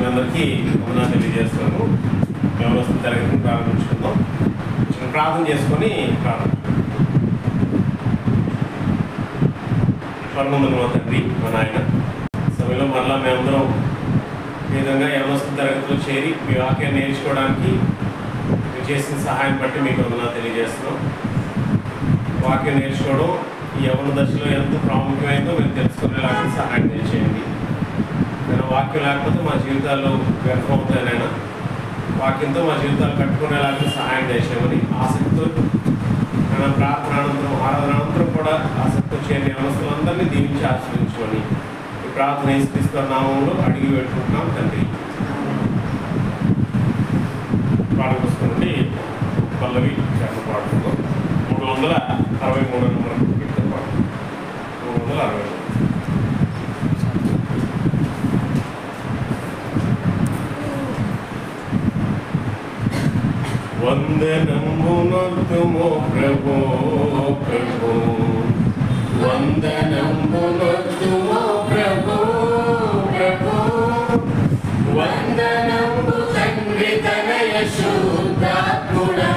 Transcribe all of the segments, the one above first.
మీ అందరికీ వందనా తెలియజేస్తున్నాను. వ్యవస్థ తరగతిని ప్రారంభించుకుందాం. చిన్న ప్రార్థన చేసుకొని ప్రారంభించుకుందాం పరమందున మా తండ్రి మా నాయన సమయంలో మరలా మేమందరం ఈ విధంగా వ్యవస్థ తరగతిలో చేరి మీ వాక్యాన్ని నేర్చుకోవడానికి మీరు చేసిన సహాయం బట్టి మీకు వందనా తెలియజేస్తున్నాం. వాక్యం నేర్చుకోవడం ఈ యవన దశలో ఎంత ప్రాముఖ్యమైందో మీరు తెలుసుకునేలాగా సహాయం చేయండి నేను వాక్యం లేకపోతే మా జీవితాల్లో వ్యర్థం నేను వాక్యంతో మా జీవితాలు కట్టుకునేలాగా సహాయం చేసేయమని ఆసక్తితో మన ప్రార్థన అనంతరం ఆరాధన అనంతరం కూడా ఆసక్తితో చేయని అవసరాలందరినీ దీవించి ఆశ్రయించమని ఈ ప్రార్థన ఇస్తున్న నామంలో అడిగి పెట్టుకుంటున్నాం తండ్రి. పాడకొస్తుంది పల్లవి చేత పాడుకుందాం. మూడు వందల అరవై మూడు నెంబర్ పాడు మూడు వందల అరవై వందనమునొద్దుమో ప్రభో ప్రభో వందనమునొద్దుమో ప్రభో ప్రభో వందనము తండ్రి తనయ శుద్ధాత్ముడా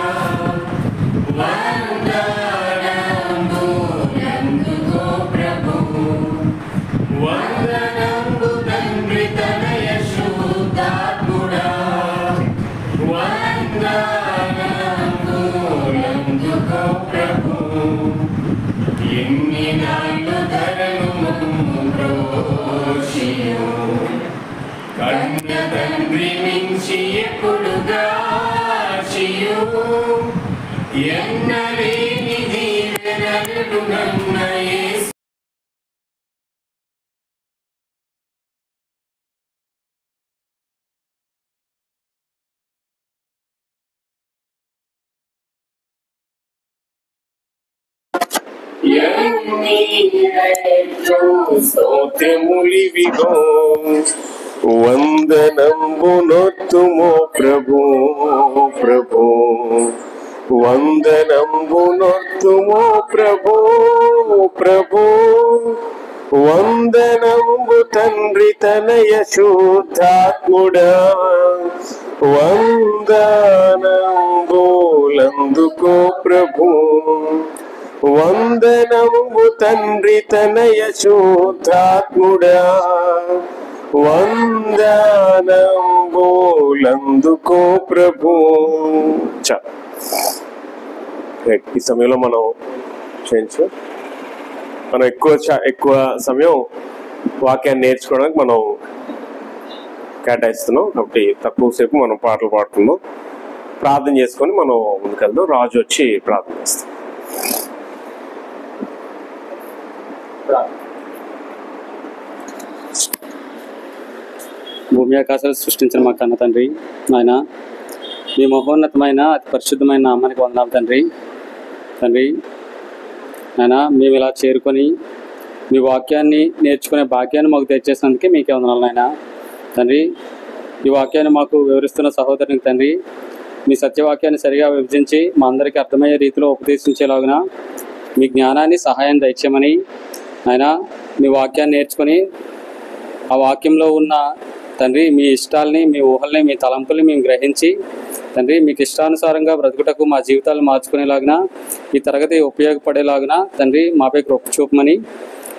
ಮಿಂಚಿಯ ಕೊಡುಗಾಶಿಯು ಎನ್ನವೇ ನಿಧೀರನರಡು ನನ್ನ Yeni reto, so te mulivigo. వందనంబునొత్తుము ప్రభు ప్రభు. వందనంబునొత్తుము ప్రభు ప్రభు. వందనంబు తండ్రి తనయ శుద్ధాత్ముడా. వందనంబులందుకో ప్రభు. వందనంబు తండ్రి తనయ శుద్ధాత్ముడా. వందనంబులందుకో ప్రభు. చ. ఈ సమయంలో మనం చేయించు మనం ఎక్కువ చ- ఎక్కువ సమయం వాక్యాన్ని నేర్చుకోవడానికి మనం కేటాయిస్తున్నాం. కాబట్టి తక్కువ సేపు మనం పాటలు పాడుతున్నాం. ప్రార్థన చేసుకొని మనం ముందుకెళ్దాం. రాజు వచ్చి ప్రార్థన చేస్తాం భూమి ఆకాశాలు సృష్టించిన మా కన్న తండ్రి ఆయన మీ మహోన్నతమైన అతి పరిశుద్ధమైన నామానికి వందనాలు తండ్రి. తండ్రి ఆయన మేము ఇలా చేరుకొని మీ వాక్యాన్ని నేర్చుకునే భాగ్యాన్ని మాకు తెచ్చేసినందుకే మీకే వందనాలు నాయన. తండ్రి ఈ వాక్యాన్ని మాకు వివరిస్తున్న సహోదరునికి తండ్రి మీ సత్యవాక్యాన్ని సరిగా విభజించి మా అందరికీ అర్థమయ్యే రీతిలో ఉపదేశించేలాగున మీ జ్ఞానాన్ని సహాయం దయచేయమని ఆయన మీ వాక్యాన్ని నేర్చుకొని ఆ వాక్యంలో ఉన్న తండ్రి మీ ఇష్టాలని మీ ఊహల్ని మీ తలంపుల్ని మేము గ్రహించి తండ్రి మీకు ఇష్టానుసారంగా బ్రతుకుటకు మా జీవితాలు మార్చుకునేలాగిన ఈ తరగతి ఉపయోగపడేలాగిన తండ్రి మాపై కృప చూపమని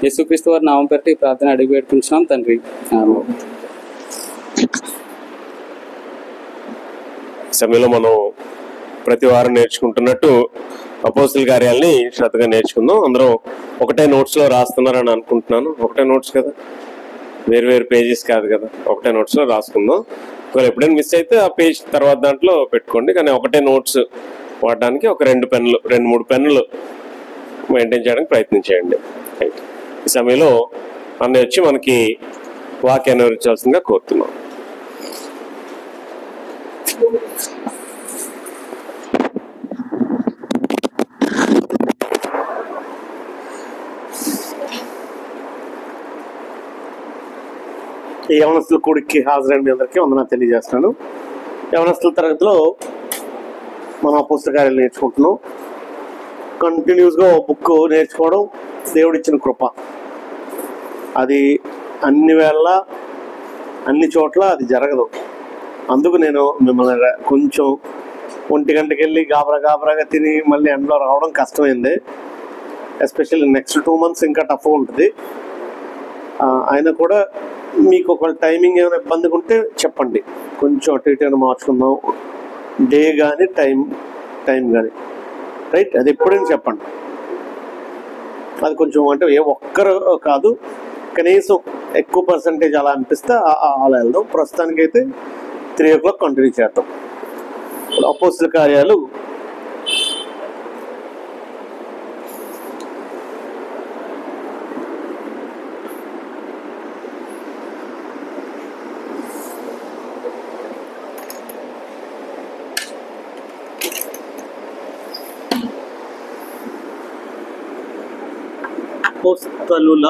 యేసుక్రీస్తు వారి నామం పెట్టి ప్రార్థన అడిగి పెట్టుకుంటున్నాం తండ్రి. సమయంలో మనం ప్రతి వారం నేర్చుకుంటున్నట్టు అపోజిల్ కార్యాలని శ్రద్ధగా నేర్చుకుందాం. అందరం ఒకటే నోట్స్లో రాస్తున్నారని అనుకుంటున్నాను. ఒకటే నోట్స్ కదా? వేరు వేరు పేజెస్ కాదు కదా. ఒకటే నోట్స్లో లో రాసుకుందాం. ఒకవేళ ఎప్పుడైనా మిస్ అయితే ఆ పేజ్ తర్వాత దాంట్లో పెట్టుకోండి. కానీ ఒకటే నోట్స్ వాడడానికి ఒక రెండు పెన్నులు రెండు మూడు పెన్నులు మెయింటైన్ చేయడానికి ప్రయత్నించేయండి రైట్. ఈ సమయంలో అన్నీ వచ్చి మనకి వాక్యాన్ని వివరించాల్సిందిగా కోరుతున్నాం. యవనస్తుల కూడికి హాజరైన మీ అందరికీ వందన తెలియజేస్తున్నాను. యవనస్తుల తరగతిలో మనం పుస్తకాలు నేర్చుకుంటున్నాం. కంటిన్యూస్గా ఓ బుక్ నేర్చుకోవడం దేవుడిచ్చిన కృప. అది అన్ని వేళ అన్ని చోట్ల అది జరగదు. అందుకు నేను మిమ్మల్ని కొంచెం ఒంటి గంటకి వెళ్ళి గాబరా గాబరాగా తిని మళ్ళీ ఎండలో రావడం కష్టమైంది. ఎస్పెషల్లీ నెక్స్ట్ టూ మంత్స్ ఇంకా టఫ్ ఉంటుంది. ఆయన కూడా మీకు ఒకవేళ టైమింగ్ ఏమైనా ఇబ్బందిగా ఉంటే చెప్పండి. కొంచెం అటు ఇటు మార్చుకుందాం. డే కానీ టైం టైం కానీ రైట్ అది ఎప్పుడైనా చెప్పండి. అది కొంచెం అంటే ఏ ఒక్కరు కాదు. కనీసం ఎక్కువ పర్సంటేజ్ అలా అనిపిస్తే అలా వెళ్దాం. ప్రస్తుతానికైతే త్రీ ఓ క్లాక్ కంటిన్యూ చేద్దాం అపోజిట్ కార్యాలు అపోస్తలుల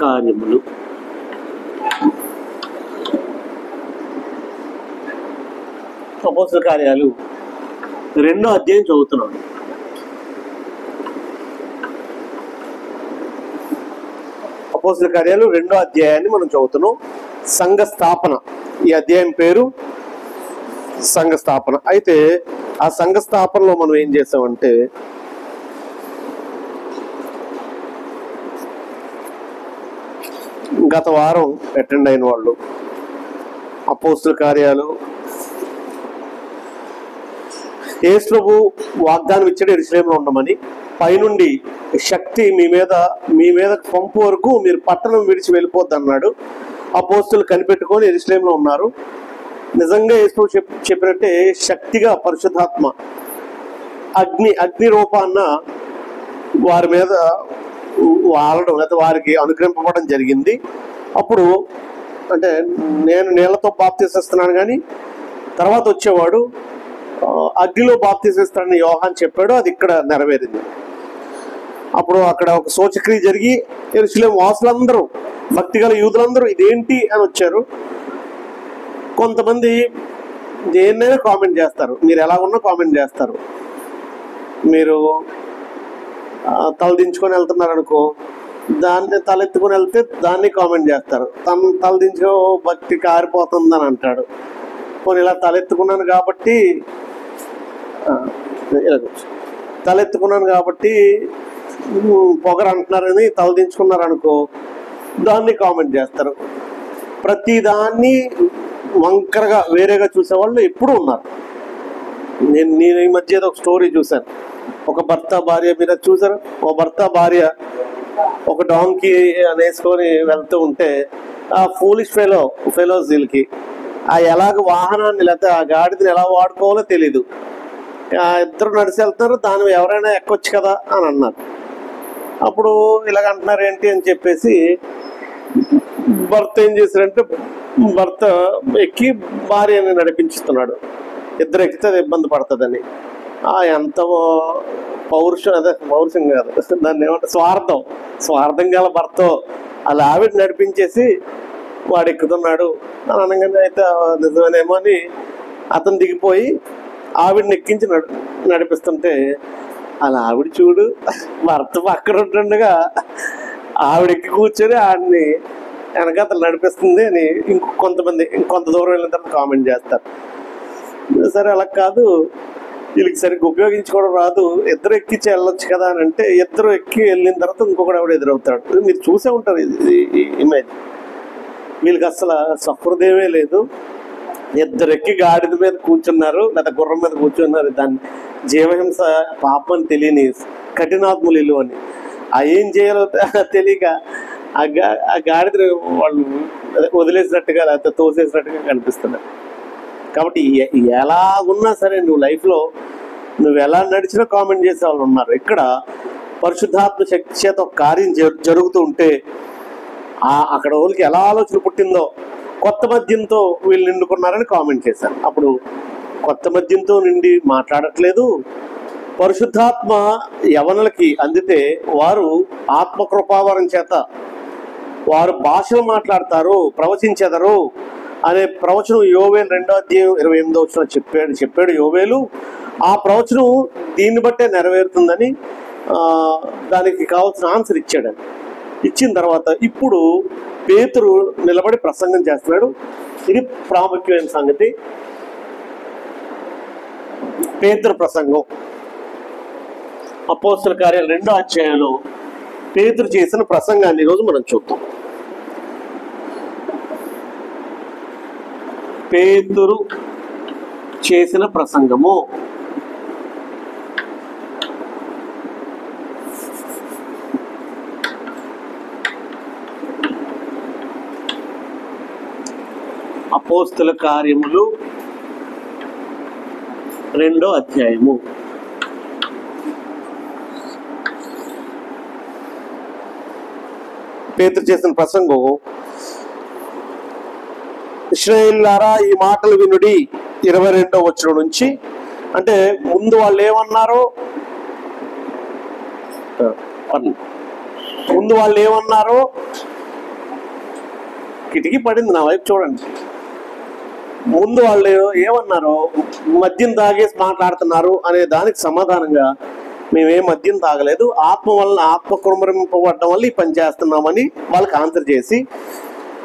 కార్యములు. అపోసల కార్యాలు రెండో అధ్యాయం చదువుతున్నాను అపోసల కార్యాలు రెండో అధ్యాయాన్ని మనం చదువుతున్నాం. సంఘ స్థాపన ఈ అధ్యాయం పేరు సంఘ స్థాపన అయితే ఆ సంఘ స్థాపనలో మనం ఏం చేసామంటే గత వారం అటెండ్ అయిన వాళ్ళు అపోస్తుల కార్యాలు. యేసు వాగ్దానం ఇచ్చాడు ఎరుసలేంలో ఉండమని. పైనుండి శక్తి మీ మీద మీ మీద పంపు వరకు మీరు పట్టణం విడిచి వెళ్ళిపోద్ది అన్నాడు. అపోస్తులు కనిపెట్టుకొని ఎరుసలేంలో ఉన్నారు. నిజంగా యేసు చెప్ చెప్పినట్టే శక్తిగా పరిశుద్ధాత్మ అగ్ని అగ్ని రూపాన్న వారి మీద వాలడం లేదా వారికి అనుగ్రహింపబడడం జరిగింది. అప్పుడు అంటే నేను నీళ్ళతో బాప్తీసేస్తున్నాను కానీ తర్వాత వచ్చేవాడు అగ్నిలో బాప్తీసేస్తాడని యోహాన్ చెప్పాడు. అది ఇక్కడ నెరవేరింది. అప్పుడు అక్కడ ఒక సూచక్రియ జరిగి ఎరుసలేం వాసులందరూ భక్తి గల యూదులందరూ ఇదేంటి అని వచ్చారు. కొంతమంది దేన్నైనా కామెంట్ చేస్తారు. మీరు ఎలా ఉన్నా కామెంట్ చేస్తారు. మీరు తలదించుకొని వెళ్తున్నారు అనుకో దాన్ని తలెత్తుకొని వెళ్తే దాన్ని కామెంట్ చేస్తారు. తన తలదించే భక్తి కారిపోతుందని అంటాడు. పోనీ ఇలా తలెత్తుకున్నాను కాబట్టి తలెత్తుకున్నాను కాబట్టి పొగరు అంటున్నారని తలదించుకున్నారు అనుకో దాన్ని కామెంట్ చేస్తారు. ప్రతి దాన్ని వంకరగా వేరేగా చూసేవాళ్ళు ఎప్పుడూ ఉన్నారు. నేను నేను ఈ మధ్య ఏదో ఒక స్టోరీ చూశాను. ఒక భర్త భార్య మీద చూసారు? ఒక భర్త భార్య ఒక డాంకి అనేసుకొని వెళ్తూ ఉంటే ఆ ఫూలిష్ ఫెలో ఫెలోస్ వీళ్ళకి ఆ ఎలాగ వాహనాన్ని లేకపోతే ఆ గాడిదని ఎలా వాడుకోవాలో తెలీదు. ఆ ఇద్దరు నడిచి వెళ్తున్నారు దాని ఎవరైనా ఎక్కొచ్చు కదా అని అన్నారు. అప్పుడు ఇలాగ అంటున్నారు ఏంటి? అని చెప్పేసి భర్త ఏం చేశారంటే భర్త ఎక్కి భార్యని నడిపించుతున్నాడు. ఇద్దరు ఎక్కితే ఇబ్బంది పడుతుందని. ఆ ఎంత పౌరుషం అదే పౌరుషం కాదు. దాన్ని ఏమంటే స్వార్థం. స్వార్థం గల భర్త అలా ఆవిడ నడిపించేసి వాడు ఎక్కుతున్నాడు. అని అనగానే అయితే నిజమేనేమో అని అతను దిగిపోయి ఆవిడని ఎక్కించి నడు నడిపిస్తుంటే అలా ఆవిడ చూడు భర్త అక్కడ ఉంటుండగా ఆవిడ ఎక్కి కూర్చొని ఆడిని వెనకాతలు నడిపిస్తుంది అని ఇంకొంతమంది కొంతమంది ఇంకొంత దూరం వెళ్ళిన తర్వాత కామెంట్ చేస్తారు. సరే అలా కాదు. వీళ్ళకి సరిగ్గా ఉపయోగించుకోవడం రాదు. ఇద్దరు ఎక్కించి వెళ్ళొచ్చు కదా అని అంటే ఇద్దరు ఎక్కి వెళ్ళిన తర్వాత ఇంకొకటి ఆవిడ ఎదురవుతాడు. మీరు చూసే ఉంటారు ఇది ఇమేజ్ వీళ్ళకి అసలు సహృదయమే లేదు. ఇద్దరు ఎక్కి గాడిద మీద కూర్చున్నారు లేదా గుర్రం మీద కూర్చున్నారు. దాన్ని జీవహింస పాపం అని తెలియని కఠినాత్ములు ఇల్లు అని. ఆ ఏం చేయాలో తెలియక ఆ గా ఆ గాడిద వాళ్ళు వదిలేసినట్టుగా లేకపోతే తోసేసినట్టుగా కనిపిస్తున్నారు. కాబట్టి ఎలా ఉన్నా సరే నువ్వు లైఫ్లో నువ్వు ఎలా నడిచినా కామెంట్ చేసే వాళ్ళు ఉన్నారు. ఇక్కడ పరిశుద్ధాత్మ శక్తి చేత ఒక కార్యం జరుగుతూ ఉంటే ఆ అక్కడ వాళ్ళకి ఎలా ఆలోచన పుట్టిందో కొత్త మద్యంతో వీళ్ళు నిండుకున్నారని కామెంట్ చేశారు. అప్పుడు కొత్త మద్యంతో నిండి మాట్లాడట్లేదు. పరిశుద్ధాత్మ యవనులకి అందితే వారు ఆత్మకృపావరం చేత వారు భాషలు మాట్లాడతారు ప్రవచించెదరు. అనే ప్రవచనం యోవేలు రెండో అధ్యాయం ఇరవై ఎనిమిదో వచ్చిన చెప్పాడు చెప్పాడు యోవేలు. ఆ ప్రవచనం దీన్ని బట్టే నెరవేరుతుందని దానికి కావాల్సిన ఆన్సర్ ఇచ్చాడు. ఇచ్చిన తర్వాత ఇప్పుడు పేతురు నిలబడి ప్రసంగం చేస్తున్నాడు. ఇది ప్రాముఖ్యమైన సంగతి. పేతురు ప్రసంగం. అపోస్తుల కార్యాలు రెండో అధ్యాయంలో పేతురు చేసిన ప్రసంగాన్ని ఈరోజు మనం చూద్దాం. పేతురు చేసిన ప్రసంగము. అపోస్తుల కార్యములు రెండో అధ్యాయము. పేతురు చేసిన ప్రసంగం ఇస్రాయిల్లారా ఈ మాటలు వినుడి. ఇరవై రెండో వచ్చిన నుంచి. అంటే ముందు వాళ్ళు ఏమన్నారో? ముందు వాళ్ళు ఏమన్నారో? కిటికీ పడింది నా వైపు చూడండి. ముందు వాళ్ళు ఏమన్నారో? మద్యం తాగేసి మాట్లాడుతున్నారు అనే దానికి సమాధానంగా మేమే మద్యం తాగలేదు. ఆత్మ వలన ఆత్మ కుమరింపబడడం వల్ల ఈ పని చేస్తున్నామని వాళ్ళకి ఆన్సర్ చేసి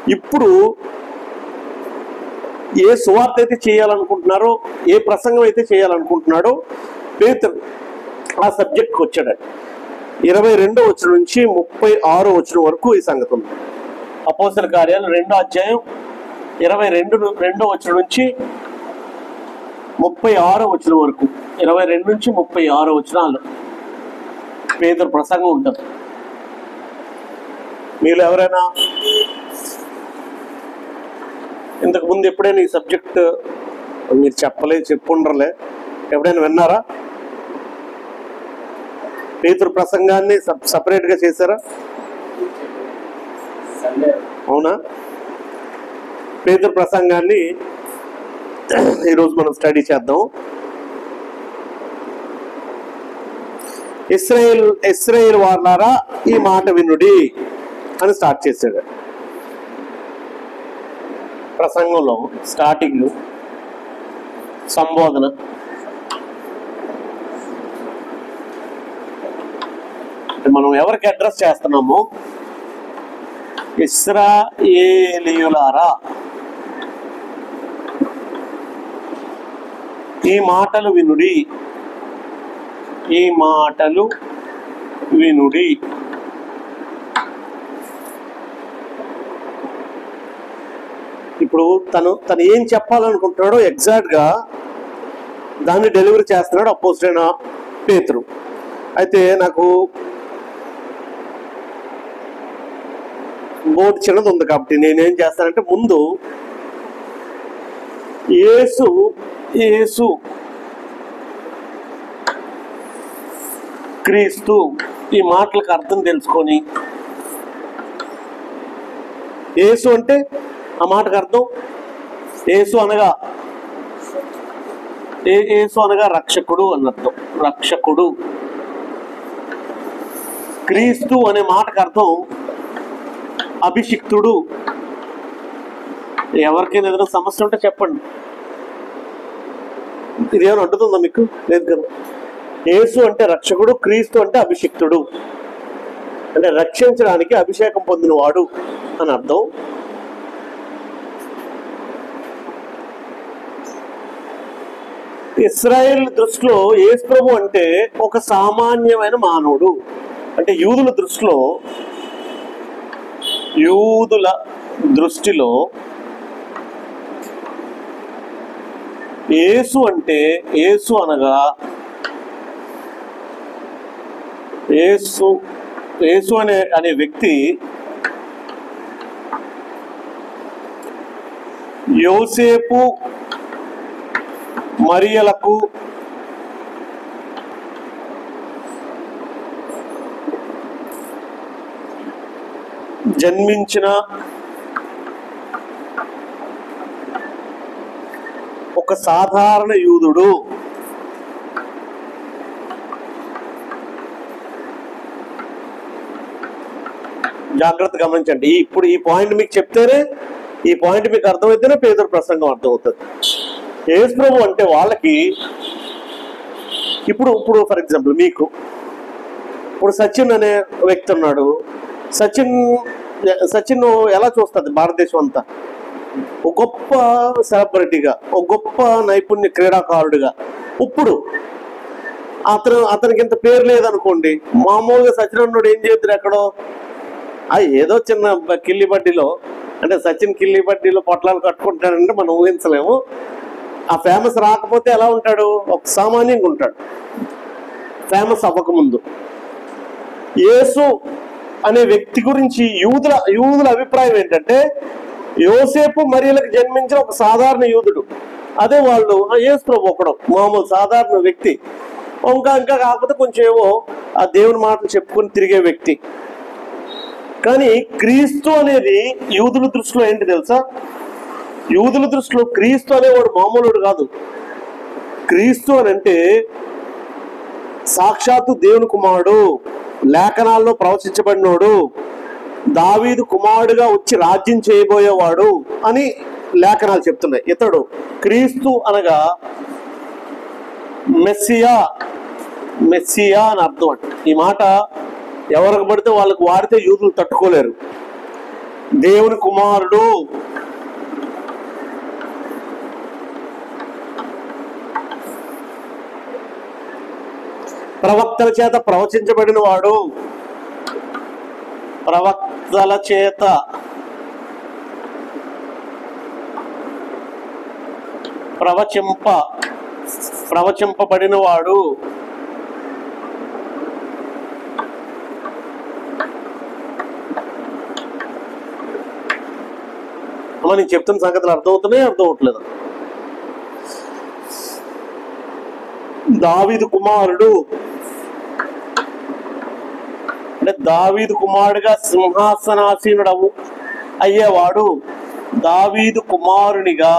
ఇప్పుడు ఏ సువార్త అయితే చేయాలనుకుంటున్నారో ఏ ప్రసంగం అయితే చేయాలనుకుంటున్నాడో పేతురు ఆ సబ్జెక్ట్కి వచ్చాడు. ఇరవై రెండో వచ్చిన నుంచి ముప్పై ఆరో వచ్చిన వరకు ఈ సంగతి ఉంది. అపోసల కార్యాలు రెండో అధ్యాయం ఇరవై రెండు రెండో వచ్చిన నుంచి ముప్పై ఆరో వచ్చిన వరకు ఇరవై రెండు నుంచి ముప్పై ఆరో వచ్చినాలు పేదరు ప్రసంగం ఉంటుంది. మీరు ఎవరైనా ఇంతకు ముందు ఎప్పుడైనా ఈ సబ్జెక్ట్ మీరు చెప్పలే చెప్పుండ్రలే. ఎప్పుడైనా విన్నారా? పేతురు ప్రసంగాన్ని సపరేట్గా చేశారా? అవునా? పేతురు ప్రసంగాన్ని ఈరోజు మనం స్టడీ చేద్దాం. ఇస్రాయేల్ ఇస్రాయేల్ వాళ్ళారా ఈ మాట వినుడి అని స్టార్ట్ చేశాడు. ప్రసంగంలో స్టార్టింగ్ సంబోధన. మనం ఎవరికి అడ్రస్ చేస్తున్నాము? ఇస్రాయేలీయులారా? ఈ మాటలు వినుడి. ఈ మాటలు వినుడి. ఇప్పుడు తను తను ఏం చెప్పాలనుకుంటున్నాడో ఎగ్జాక్ట్గా దాన్ని డెలివరీ చేస్తున్నాడు అపోజిట్ అయిన పేతురు. అయితే నాకు బోర్డు చిన్నది ఉంది కాబట్టి నేనేం చేస్తానంటే ముందు ఏసు యేసు క్రీస్తు ఈ మాటలకు అర్థం తెలుసుకొని ఏసు అంటే ఆ మాటకు అర్థం? ఏసు అనగా ఏ- అనగా రక్షకుడు అని అర్థం. రక్షకుడు. క్రీస్తు అనే మాటకు అర్థం అభిషిక్తుడు. ఎవరికైనా ఏదైనా సమస్య ఉంటే చెప్పండి. ఇది అంటుందా అంటుతుందా మీకు? లేదు కదా. యేసు అంటే రక్షకుడు క్రీస్తు అంటే అభిషిక్తుడు. అంటే రక్షించడానికి అభిషేకం పొందినవాడు అని అర్థం. ఇస్రాయేల్ దృష్టిలో యేసు ప్రభు అంటే ఒక సామాన్యమైన మానవుడు. అంటే యూదుల దృష్టిలో యూదుల దృష్టిలో యేసు అంటే యేసు అనగా యేసు యేసు అనే అనే వ్యక్తి యోసేపు మరియలకు జన్మించిన ఒక సాధారణ యూదుడు జాగ్రత్త గమనించండి. ఇప్పుడు ఈ పాయింట్ మీకు చెప్తేనే ఈ పాయింట్ మీకు అర్థమైతేనే పేదరు ప్రసంగం అర్థమవుతుంది. యేసు ప్రభు అంటే వాళ్ళకి ఇప్పుడు ఇప్పుడు ఫర్ ఎగ్జాంపుల్ మీకు. ఇప్పుడు సచిన్ అనే వ్యక్తి ఉన్నాడు. సచిన్ సచిన్ ఎలా చూస్తుంది భారతదేశం అంతా? ఒక గొప్ప సెలబ్రిటీగా ఒక గొప్ప నైపుణ్య క్రీడాకారుడిగా. ఇప్పుడు అతను అతనికి ఇంత పేరు లేదనుకోండి మామూలుగా సచిన్ అన్నోడు ఏం చేద్దరు ఎక్కడో? ఆ ఏదో చిన్న కిల్లి బడ్డీలో అంటే సచిన్ కిల్లి బడ్డీలో పొట్లాలు కట్టుకుంటాడంటే మనం ఊహించలేము. ఆ ఫేమస్ రాకపోతే ఎలా ఉంటాడు? ఒక సామాన్యంగా ఉంటాడు. ఫేమస్ అవ్వకముందు. యేసు అనే వ్యక్తి గురించి యూదుల యూదుల అభిప్రాయం ఏంటంటే యోసేపు మరియలకు జన్మించిన ఒక సాధారణ యూదుడు. అదే వాళ్ళు యేసు ప్రభు ఒకడు మామూలు సాధారణ వ్యక్తి. ఇంకా ఇంకా కాకపోతే కొంచెం ఏవో ఆ దేవుని మాటలు చెప్పుకొని తిరిగే వ్యక్తి. కానీ క్రీస్తు అనేది యూదుల దృష్టిలో ఏంటి తెలుసా? యూదుల దృష్టిలో క్రీస్తు అనేవాడు మామూలుడు కాదు. క్రీస్తు అని అంటే సాక్షాత్తు దేవుని కుమారుడు లేఖనాల్లో ప్రవచించబడినోడు దావీదు కుమారుడుగా వచ్చి రాజ్యం చేయబోయేవాడు అని లేఖనాలు చెప్తున్నాయి. ఇతడు క్రీస్తు అనగా మెస్సియా మెస్సియా అని అర్థం అంట. ఈ మాట ఎవరికి పడితే వాళ్ళకు వాడితే యూదులు తట్టుకోలేరు. దేవుని కుమారుడు ప్రవక్తల చేత ప్రవచించబడిన వాడు ప్రవక్తల చేత. ప్రవచింప ప్రవచింపబడిన వాడు అమ్మ నేను చెప్తున్న సంగతులు అర్థమవుతున్నాయి అర్థం అవట్లేదు దావీదు కుమారుడు అంటే దావీదు కుమారుడుగా సింహాసనాసీనుడవు అయ్యేవాడు దావీదు కుమారునిగా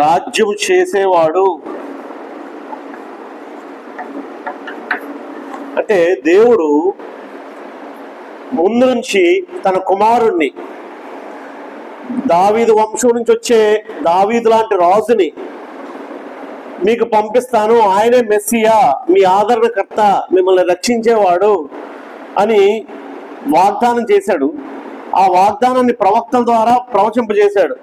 రాజ్యం చేసేవాడు. అంటే దేవుడు ముందు నుంచి తన కుమారుణ్ణి దావీదు వంశం నుంచి వచ్చే దావీదు లాంటి రాజుని మీకు పంపిస్తాను. ఆయనే మెస్సియా. మీ ఆదరణకర్త మిమ్మల్ని రక్షించేవాడు అని వాగ్దానం చేశాడు. ఆ వాగ్దానాన్ని ప్రవక్తల ద్వారా ప్రవచింపజేశాడు.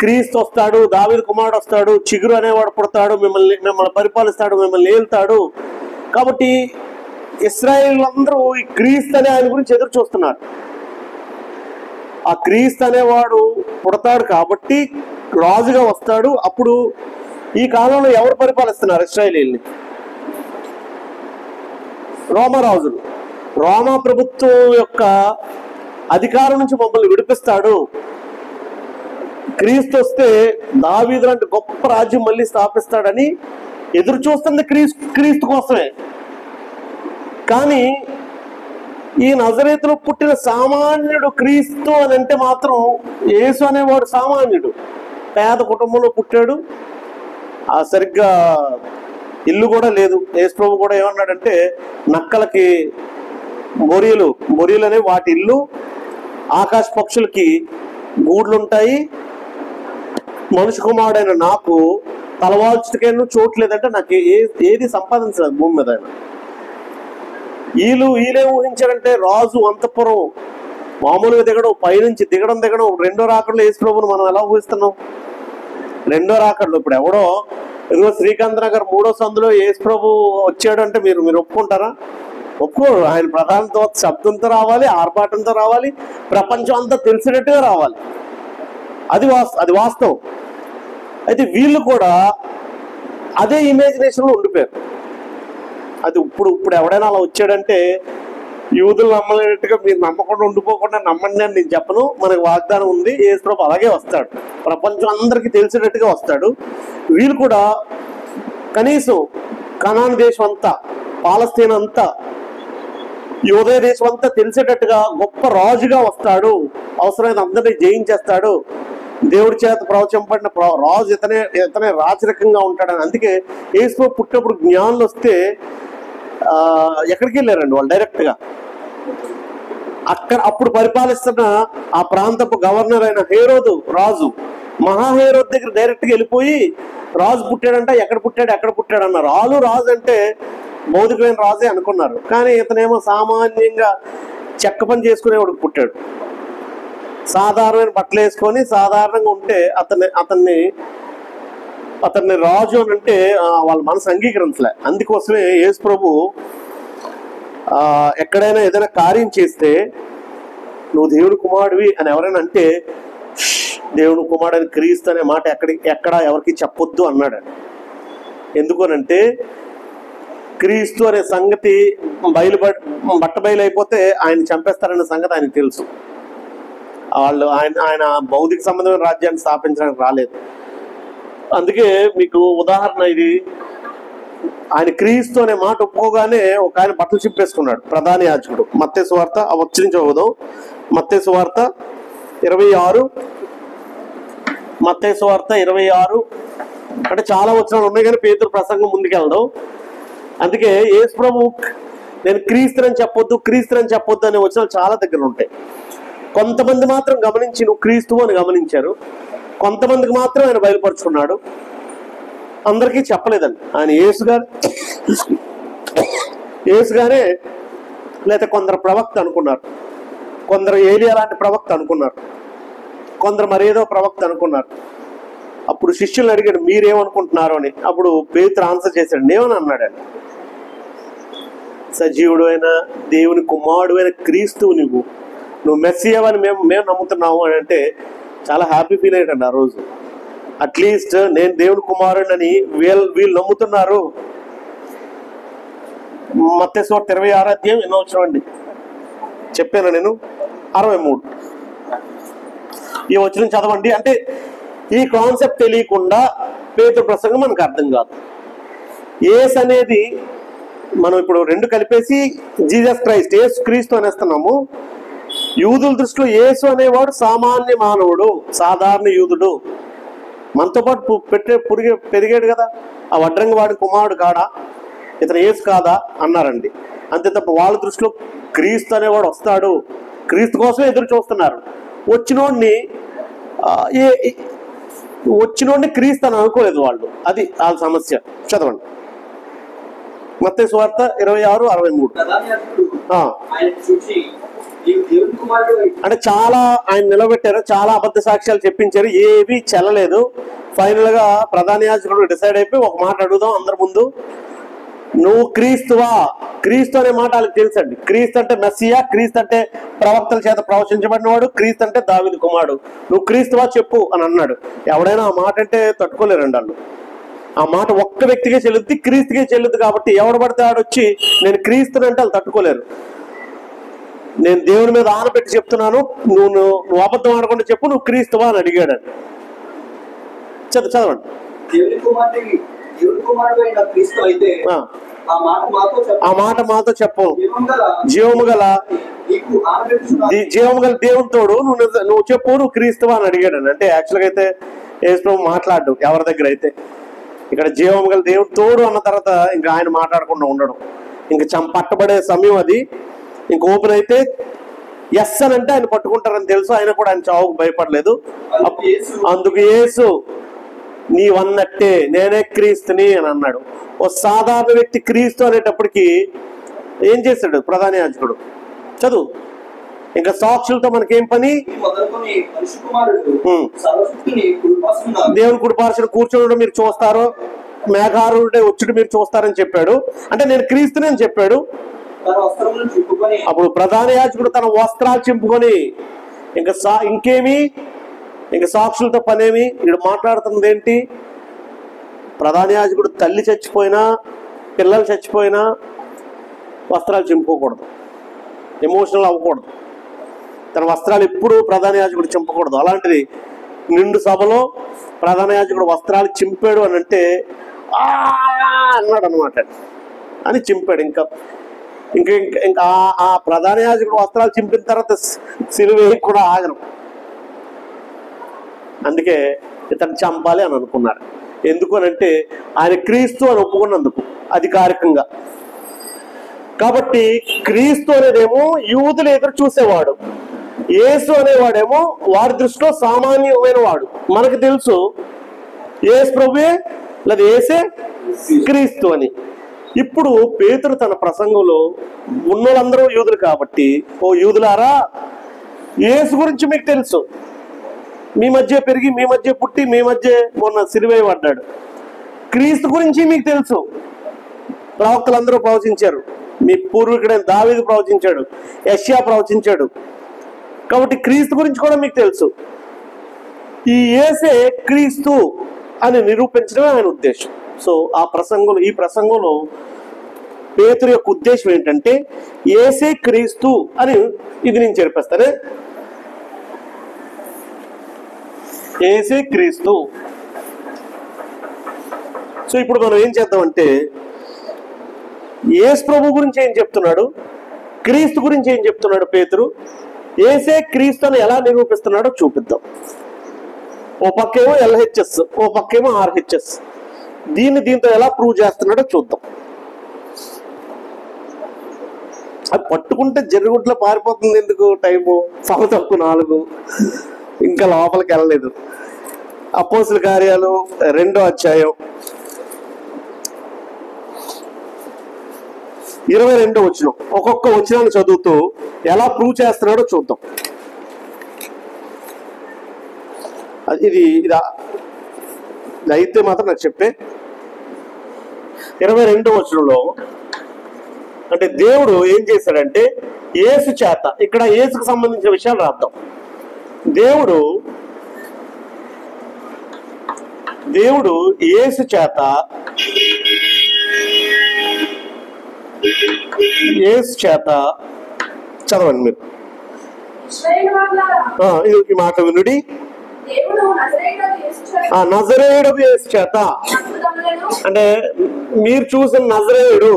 క్రీస్తు వస్తాడు దావిద కుమారుడు వస్తాడు చిగురు అనేవాడు పుడతాడు మిమ్మల్ని మిమ్మల్ని పరిపాలిస్తాడు మిమ్మల్ని ఏలుతాడు. కాబట్టి ఇస్రాయేల్ అందరూ ఈ క్రీస్తు అనే ఆయన గురించి ఎదురు చూస్తున్నారు. ఆ క్రీస్తు అనేవాడు పుడతాడు కాబట్టి రాజుగా వస్తాడు. అప్పుడు ఈ కాలంలో ఎవరు పరిపాలిస్తున్నారు ఇస్రాయేలీల్ని? రోమరాజులు. రోమా ప్రభుత్వం యొక్క అధికారం నుంచి మమ్మల్ని విడిపిస్తాడు. క్రీస్తు వస్తే దావీదు లాంటి గొప్ప రాజ్యం మళ్ళీ స్థాపిస్తాడని ఎదురు చూస్తుంది క్రీస్తు క్రీస్తు కోసమే. కానీ ఈ నజరేతులు పుట్టిన సామాన్యుడు క్రీస్తు అని అంటే మాత్రం యేసు అనేవాడు సామాన్యుడు. పేద కుటుంబంలో పుట్టాడు. ఆ సరిగ్గా ఇల్లు కూడా లేదు. యేసు ప్రభు కూడా ఏమన్నాడంటే నక్కలకి బొరియలు బొరియలు అనే వాటి ఇల్లు ఆకాశ పక్షులకి గూడ్లుంటాయి. మనుషు కుమారుడైన నాకు తలవాల్చుటకేను చోటు లేదంటే నాకు ఏ- ఏది సంపాదించలేదు భూమి మీద ఆయన. వీళ్ళు వీళ్ళే ఊహించారంటే రాజు అంతఃపురం మామూలుగా దిగడం పైనుంచి దిగడం దిగడం రెండో రాకుండా యేసు ప్రభుని మనం ఎలా ఊహిస్తున్నాం? రెండో రాకడలో ఇప్పుడు ఎవడో ఇదిగో శ్రీకాంత్ నగర్ మూడో సందులో యేసు ప్రభు వచ్చాడు అంటే మీరు మీరు ఒప్పుకుంటారా? ఒప్పుకోరు. ఆయన ప్రధానతో శబ్దంతో రావాలి ఆర్భాటంతో రావాలి ప్రపంచం అంతా తెలిసినట్టుగా రావాలి. అది అది వాస్తవం. అయితే వీళ్ళు కూడా అదే ఇమాజినేషన్లో ఉండిపోయారు. అది ఇప్పుడు ఇప్పుడు ఎవడైనా అలా వచ్చాడంటే యూదులు నమ్మలేనట్టుగా మీరు నమ్మకుండా ఉండిపోకుండా నమ్మండి అని నేను చెప్పను. మనకు వాగ్దానం ఉంది ఏసుప్రభు అలాగే వస్తాడు. ప్రపంచం అందరికీ తెలిసినట్టుగా వస్తాడు. వీళ్ళు కూడా కనీసం కనాన్ దేశం అంతా పాలస్తీన్ అంతా యోదయ దేశం అంతా తెలిసేటట్టుగా గొప్ప రాజుగా వస్తాడు. అవసరమైన అందరినీ జయించేస్తాడు. దేవుడి చేత ప్రవచింపడిన ప్ర- రాజు ఇతనే ఇతనే రాచరికంగా ఉంటాడని. అందుకే ఏసుప్రభు పుట్టినప్పుడు జ్ఞానులు వస్తే ఎక్కడికి వెళ్ళారండి వాళ్ళు డైరెక్ట్గా? అక్కడ అప్పుడు పరిపాలిస్తున్న ఆ ప్రాంతపు గవర్నర్ అయిన హేరోదు రాజు మహాహేరోద్ దగ్గర డైరెక్ట్గా వెళ్ళిపోయి రాజు పుట్టాడంట ఎక్కడ పుట్టాడు ఎక్కడ పుట్టాడు అన్నారు. ఆలు రాజు అంటే మౌదికమైన రాజే అనుకున్నారు. కానీ ఇతనేమో సామాన్యంగా చెక్క పని చేసుకునేవాడు పుట్టాడు. సాధారణమైన బట్టలు వేసుకొని సాధారణంగా ఉంటే అతన్ని అతన్ని అతన్ని రాజు అని అంటే వాళ్ళ మనసు అంగీకరించలే. అందుకోసమే యేసు ప్రభు ఆ, ఎక్కడైనా ఏదైనా కార్యం చేస్తే నువ్వు దేవుడు కుమారుడివి అని ఎవరైనా అంటే దేవుడు కుమారుడు అని క్రీస్తు అనే మాట ఎక్కడి ఎక్కడ ఎవరికి చెప్పొద్దు అన్నాడు. ఎందుకనంటే క్రీస్తు అనే సంగతి బయలుపడి బట్ట బయలు అయిపోతే ఆయన చంపేస్తారనే సంగతి ఆయనకు తెలుసు. వాళ్ళు ఆయన ఆయన భౌతిక సంబంధమైన రాజ్యాన్ని స్థాపించడానికి రాలేదు. అందుకే మీకు ఉదాహరణ ఇది. ఆయన క్రీస్తు అనే మాట ఒప్పుకోగానే ఒక ఆయన బట్టలు చింపేసుకున్నాడు. ప్రధాన యాజకుడు. మత్తేసు వార్త వచ్చరించి చదువుదాం. మత్తేసు వార్త ఇరవై ఆరు. మత్తేసు వార్త ఇరవై ఆరు. అంటే చాలా వచనాలు ఉన్నాయి కానీ పేదరు ప్రసంగం ముందుకెళ్ళడం అందుకే యేసు ప్రభు నేను క్రీస్తుని చెప్పొద్దు క్రీస్తుని చెప్పొద్దు అనే వచనాలు చాలా దగ్గర ఉంటాయి. కొంతమంది మాత్రం గమనించి నువ్వు క్రీస్తువు అని గమనించారు. కొంతమందికి మాత్రం ఆయన బయలుపరుచుకున్నాడు. అందరికీ చెప్పలేదండి. ఆయన యేసుగారు యేసుగానే లేకపోతే కొందరు ప్రవక్త అనుకున్నారు. కొందరు ఏలియా లాంటి ప్రవక్త అనుకున్నారు. కొందరు మరేదో ప్రవక్త అనుకున్నారు. అప్పుడు శిష్యులను అడిగాడు మీరేమనుకుంటున్నారు? అని. అప్పుడు పేతురు ఆన్సర్ చేశాడు నేమని అన్నాడు సజీవుడు అయిన దేవుని కుమారుడు అయిన క్రీస్తువు నువ్వు నువ్వు మెస్సియవని మేము మేము నమ్ముతున్నాము అని అంటే చాలా హ్యాపీ ఫీల్ అయ్యాడండి ఆ రోజు. అట్లీస్ట్ నేను దేవుని కుమారుడని వీళ్ళు వీళ్ళు నమ్ముతున్నారు. మత్తేశ్వర ఇరవై ఆరో అధ్యాయం ఎన్నో వచ్చినండి చెప్పాను నేను. అరవై మూడు. ఈ వచ్చిన చదవండి. అంటే ఈ కాన్సెప్ట్ తెలియకుండా పేద ప్రసంగం మనకు అర్థం కాదు. ఏస్ అనేది మనం ఇప్పుడు రెండు కలిపేసి జీసస్ క్రైస్ట్ ఏసు క్రీస్తు అనేస్తున్నాము. యూదుల దృష్టిలో యేసు అనేవాడు సామాన్య మానవుడు సాధారణ యూదుడు. మనతో పాటు పెట్టే పురిగే పెరిగాడు కదా. ఆ వడ్రంగి వాడి కుమారుడు కాడా? ఇతను యేసు కాదా? అన్నారండి. అంతే తప్ప వాళ్ళ దృష్టిలో క్రీస్తు అనేవాడు వస్తాడు. క్రీస్తు కోసమే ఎదురు చూస్తున్నారు. వచ్చినోడిని ఏ వచ్చినోడిని క్రీస్తు అని అనుకోలేదు వాళ్ళు. అది వాళ్ళ సమస్య. చదవండి. మత్తే సువార్త ఇరవై ఆరు అరవై మూడు. అంటే చాలా ఆయన నిలబెట్టారు చాలా అబద్ధ సాక్ష్యాలు చెప్పించారు ఏవి చెల్లలేదు. ఫైనల్గా ప్రధాన యాజకుడు డిసైడ్ అయిపోయి ఒక మాట అడుగుదాం అందరి ముందు. నువ్వు క్రీస్తువా? క్రీస్తు అనే మాట వాళ్ళకి తెలుసండి. క్రీస్తు అంటే మెస్సియా క్రీస్తు అంటే ప్రవక్తల చేత ప్రవచించబడినవాడు క్రీస్తు అంటే దావిది కుమారుడు. నువ్వు క్రీస్తువా చెప్పు అని అన్నాడు. ఎవడైనా ఆ మాట అంటే తట్టుకోలేరండి వాళ్ళు. ఆ మాట ఒక్క వ్యక్తికే చెల్లుద్ది క్రీస్తుకే చెల్లుద్ది కాబట్టి ఎవడు పడితే ఆడొచ్చి నేను క్రీస్తునంటే వాళ్ళు తట్టుకోలేరు. నేను దేవుని మీద ఆనబెట్టి చెప్తున్నాను నువ్వు నువ్వు అబద్ధం ఆడకుండా చెప్పు నువ్వు క్రీస్తువా అని అడిగాడు చదువు చదవండి. ఆ, మాట మాతో చెప్పు. జీవము గల జీవము గల దేవుని తోడు నువ్వు నువ్వు చెప్పు నువ్వు క్రీస్తువా అని అడిగాడు అంటే యాక్చువల్గా అయితే ప్రభు మాట్లాడు ఎవరి దగ్గర అయితే. ఇక్కడ జీవము గల దేవుని తోడు అన్న తర్వాత ఇంకా ఆయన మాట్లాడకుండా ఉండడం. ఇంకా చం పట్టబడే సమయం అది. ఇంక ఓపెన్ అయితే ఎస్ అని అంటే ఆయన పట్టుకుంటారని తెలుసు ఆయన కూడా ఆయన చావుకు భయపడలేదు. అందుకు యేసు. నీవన్నట్టే నేనే క్రీస్తుని అని అన్నాడు. ఓ సాధారణ వ్యక్తి క్రీస్తు అనేటప్పటికి ఏం చేశాడు ప్రధాన యాజకుడు? చదువు. ఇంకా సాక్షులతో మనకేం పని? దేవుని కుడి పార్శ్వన కూర్చోవడం మీరు చూస్తారో మేఘారుడే వచ్చుడు మీరు చూస్తారని చెప్పాడు. అంటే నేను క్రీస్తుని అని చెప్పాడు. అప్పుడు ప్రధాన యాజకుడు తన వస్త్రాలు చింపుకొని ఇంకా సా ఇంకేమి? ఇంకా సాక్షులతో పనేమి? ఇక్కడ మాట్లాడుతున్నది ఏంటి ప్రధాన యాజకుడు తల్లి చచ్చిపోయినా పిల్లలు చచ్చిపోయినా వస్త్రాలు చింపుకోకూడదు. ఎమోషనల్ అవ్వకూడదు. తన వస్త్రాలు ఎప్పుడు ప్రధాన యాజకుడు చింపకూడదు. అలాంటిది నిండు సభలో ప్రధాన యాజకుడు వస్త్రాలు చింపాడు అని అంటే "ఆ" అన్నాడు అనమాట అని చింపాడు. ఇంకా ఇంకా ఇంకా ఇంకా ఆ- ప్రధాన యాజకుడు వస్త్రాలు చింపిన తర్వాత సిలువ కూడా ఆగను అందుకే ఇతను చంపాలి అని అనుకున్నారు. ఎందుకు ఆయన క్రీస్తు అని ఒప్పుకున్నందుకు అధికారికంగా. కాబట్టి క్రీస్తు అనేదేమో యూదులు ఎదురు చూసేవాడు. యేసు అనేవాడేమో వారి దృష్టిలో సామాన్యమైన వాడు. మనకు తెలుసు యేసు ప్రభుయే లేదా ఏసే క్రీస్తు అని. ఇప్పుడు పేతురు తన ప్రసంగంలో ఉన్నోళ్ళందరూ యూదులు కాబట్టి ఓ యూదులారా ఏసు గురించి మీకు తెలుసు. మీ మధ్య పెరిగి మీ మధ్య పుట్టి మీ మధ్య మొన్న సిరివై పడ్డాడు. క్రీస్తు గురించి మీకు తెలుసు. ప్రవక్తలందరూ ప్రవచించారు. మీ పూర్వీకుడైన దావీదు ప్రవచించాడు. యష్యా ప్రవచించాడు. కాబట్టి క్రీస్తు గురించి కూడా మీకు తెలుసు. ఈ ఏసే క్రీస్తు అని నిరూపించడమే ఆయన ఉద్దేశం. సో ఆ ప్రసంగంలో ఈ ప్రసంగంలో పేతురు యొక్క ఉద్దేశం ఏంటంటే ఏసే క్రీస్తు అని ఇది నేను చేర్పిస్తానే ఏసే క్రీస్తు. సో ఇప్పుడు మనం ఏం చేద్దామంటే ఏసు ప్రభు గురించి ఏం చెప్తున్నాడు? క్రీస్తు గురించి ఏం చెప్తున్నాడు పేతురు? ఏసే క్రీస్తుని ఎలా నిరూపిస్తున్నాడో చూపిద్దాం. ఓ పక్కేమో ఎల్హెచ్ఎస్ ఓ పక్కేమో ఆర్హెచ్ఎస్. దీన్ని దీంతో ఎలా ప్రూవ్ చేస్తున్నాడో చూద్దాం. అది పట్టుకుంటే జరుగుట్లో పారిపోతుంది ఎందుకు? టైము. సమ తక్కువ నాలుగు. ఇంకా లోపలికి వెళ్ళలేదు. అపోసుల కార్యాలు రెండో అధ్యాయం. ఇరవై రెండో వచ్చిన ఒక్కొక్క వచ్చినాన్ని చదువుతూ ఎలా ప్రూవ్ చేస్తున్నాడో చూద్దాం. అది- ఇది ఇది అయితే మాత్రం నాకు చెప్పే ఇరవై రెండో వచనంలో అంటే దేవుడు ఏం చేశాడంటే ఏసు చేత ఇక్కడ ఏసుకు సంబంధించిన విషయాలు రాద్దాం. దేవుడు దేవుడు ఏసు చేత ఏసు చేత చదవండి మీరు. ఇది ఈ మాట వినుడి. నజరేయుడు ఏసు చేత అంటే మీరు చూసిన నజరేయుడు.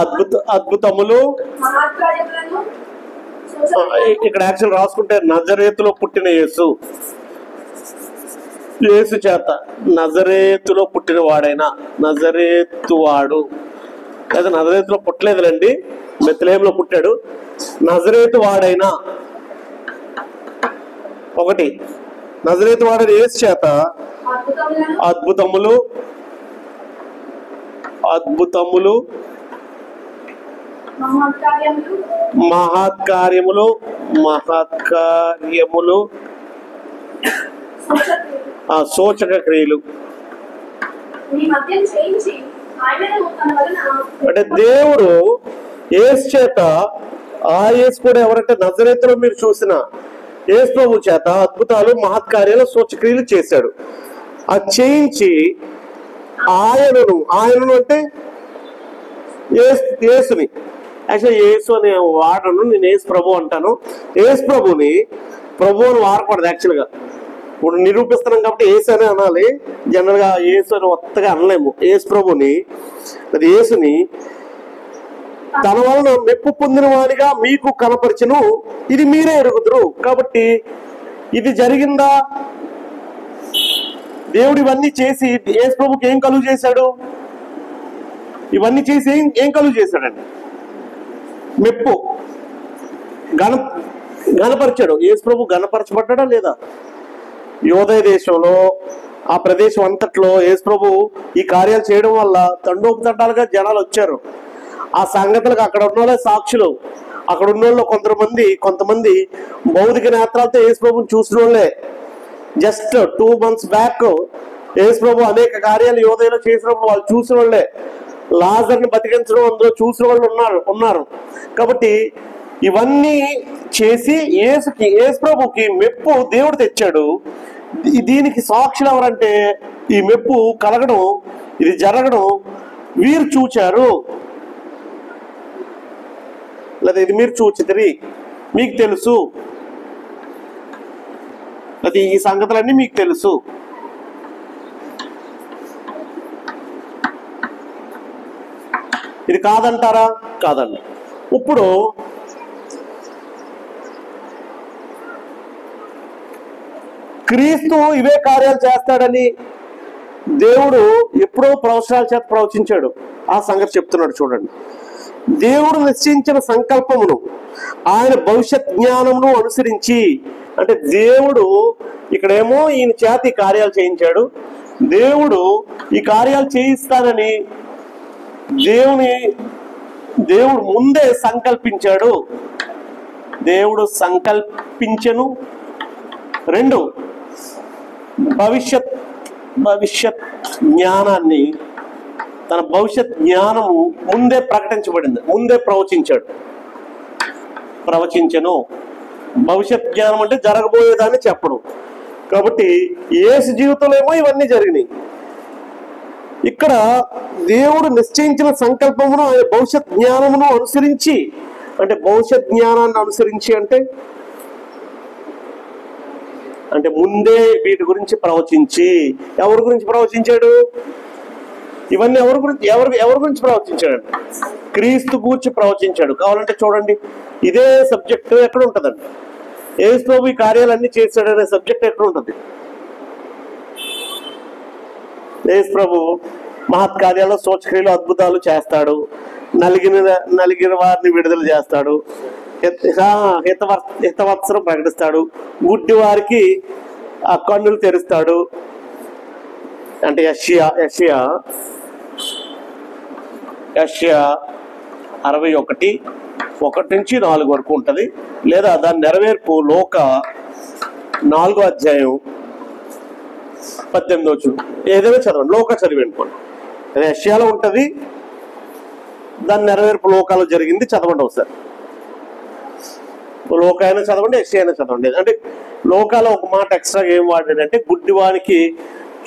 అద్భుత అద్భుతములు. ఇక్కడ యాక్చువల్ రాసుకుంటే నజరేతులో పుట్టిన యేసు. యేసు చేత నజరేతులో పుట్టిన వాడైనా నజరేతు వాడు. లేదా నజరేతులో పుట్టలేదులేండి బెత్లహేంలో పుట్టాడు. నజరేతు వాడైనా ఒకటి. నజరేతు వాడైన యేసు చేత అద్భుతములు అద్భుతములు మహాత్కార్యములు మహత్కార్యములు ఆ సూచక క్రియలు. అంటే దేవుడు ఏసు చేత ఆ ఏసు కూడా ఎవరంటే నజరేతులో మీరు చూసిన ఏసు ప్రభు చేత అద్భుతాలు మహత్కార్యాలు సూచక్రియలు చేశాడు. అది చేయించి ఆయనను ఆయనను అంటే ఏసు యేసుని. యాక్చువల్ యేసు అనే వాడను నేను యేసు ప్రభు అంటాను. యేసు ప్రభుని ప్రభు అని వాడకూడదు యాక్చువల్గా. ఇప్పుడు నిరూపిస్తున్నాం కాబట్టి ఏసు అనే అనాలి. జనరల్గా ఏసు అని కొత్తగా అనలేము. ఏసు ప్రభుని అది ఏసుని తన వలన మెప్పు పొందిన వాడిగా మీకు కనపరిచను. ఇది మీరే ఎరుగుదురు. కాబట్టి ఇది జరిగిందా? దేవుడు ఇవన్నీ చేసి యేసు ప్రభుకి ఏం కలుగు చేశాడు? ఇవన్నీ చేసి ఏం ఏం కలుగు చేశాడండి? మెప్పు. గణ గణపరిచాడు యేసు ప్రభు గణపరచబడ్డా లేదా? యోదయ దేశంలో ఆ ప్రదేశం అంతట్లో యేసు ప్రభు ఈ కార్యాలు చేయడం వల్ల తండోపతండాలుగా జనాలు వచ్చారు. ఆ సంగతులకు అక్కడ ఉన్న వాళ్ళే సాక్షులు. అక్కడ ఉన్న వాళ్ళు కొంతమంది కొంతమంది భౌతిక నేత్రాలతో యేసు ప్రభుని చూసిన వాళ్ళే. జస్ట్ టూ మంత్స్ బ్యాక్ యేసు ప్రభు అనేక కార్యాలు యోదయలో చేసినప్పుడు వాళ్ళు చూసిన వాళ్ళే. లాజర్ని బతికించడం అందులో చూసిన వాళ్ళు ఉన్నారు ఉన్నారు. కాబట్టి ఇవన్నీ చేసి యేసుకి యేసు ప్రభుకి మెప్పు దేవుడు తెచ్చాడు. దీనికి సాక్షులు ఎవరంటే ఈ మెప్పు కలగడం ఇది జరగడం వీరు చూచారు. లేదా ఇది మీరు చూచితిరి మీకు తెలుసు. అది ఈ సంగతులన్నీ మీకు తెలుసు. ఇది కాదంటారా? కాదండి. ఇప్పుడు క్రీస్తు ఇవే కార్యాలు చేస్తాడని దేవుడు ఎప్పుడో ప్రవచనాల చేత ప్రవచించాడు. ఆ సంగతి చెప్తున్నాడు చూడండి. దేవుడు నిశ్చయించిన సంకల్పమును ఆయన భవిష్యత్ జ్ఞానమును అనుసరించి అంటే దేవుడు ఇక్కడేమో ఈయన చేతి కార్యాలు చేయించాడు. దేవుడు ఈ కార్యాలు చేయిస్తానని దేవుని దేవుడు ముందే సంకల్పించాడు. దేవుడు సంకల్పించను. రెండు భవిష్యత్ భవిష్యత్ జ్ఞానాన్ని తన భవిష్యత్ జ్ఞానము ముందే ప్రకటించబడింది ముందే ప్రవచించాడు. ప్రవచించను. భవిష్యత్ జ్ఞానం అంటే జరగబోయేదాన్ని చెప్పడం. కాబట్టి ఏసు జీవితంలో ఏమో ఇవన్నీ జరిగినాయి. ఇక్కడ దేవుడు నిశ్చయించిన సంకల్పమును ఆయన భవిష్యత్ జ్ఞానమును అనుసరించి అంటే భవిష్యత్ జ్ఞానాన్ని అనుసరించి అంటే అంటే ముందే వీటి గురించి ప్రవచించి ఎవరి గురించి ప్రవచించాడు? ఇవన్నీ ఎవరి గురించి ఎవరి ఎవరి గురించి ప్రవచించాడు క్రీస్తు గూర్చి ప్రవచించాడు కావాలంటే చూడండి. ఇదే సబ్జెక్ట్ ఎక్కడ ఉంటుందండి? ఏసు ప్రభు ఈ కార్యాలన్నీ చేశాడు అనే సబ్జెక్ట్ ఎక్కడ ఉంటుంది? యేసు ప్రభు మహత్ కార్యాల్లో సూచక్రియలు అద్భుతాలు చేస్తాడు. నలిగిన నలిగిన వారిని విడుదల చేస్తాడు. హిత- హితవత్సరం ప్రకటిస్తాడు. గుడ్డి వారికి ఆ కన్నులు తెరుస్తాడు. అంటే యషియా యషియా యషియా అరవై ఒకటి ఒకటి నుంచి నాలుగు వరకు ఉంటుంది. లేదా దాని నెరవేర్పు లోక నాలుగో అధ్యాయం పద్దెనిమిది వచ్చు ఏదైనా చదవండి లోక చదివి అనుకోండి అది యష్యాలో ఉంటుంది దాని నెరవేర్పు లోకాలు జరిగింది చదవండి ఒకసారి. లోక అయినా చదవండి ఎస్సీ అయినా చదవండి. అంటే లోకాలో ఒక మాట ఎక్స్ట్రా ఏం వాడాడంటే గుడ్డివానికి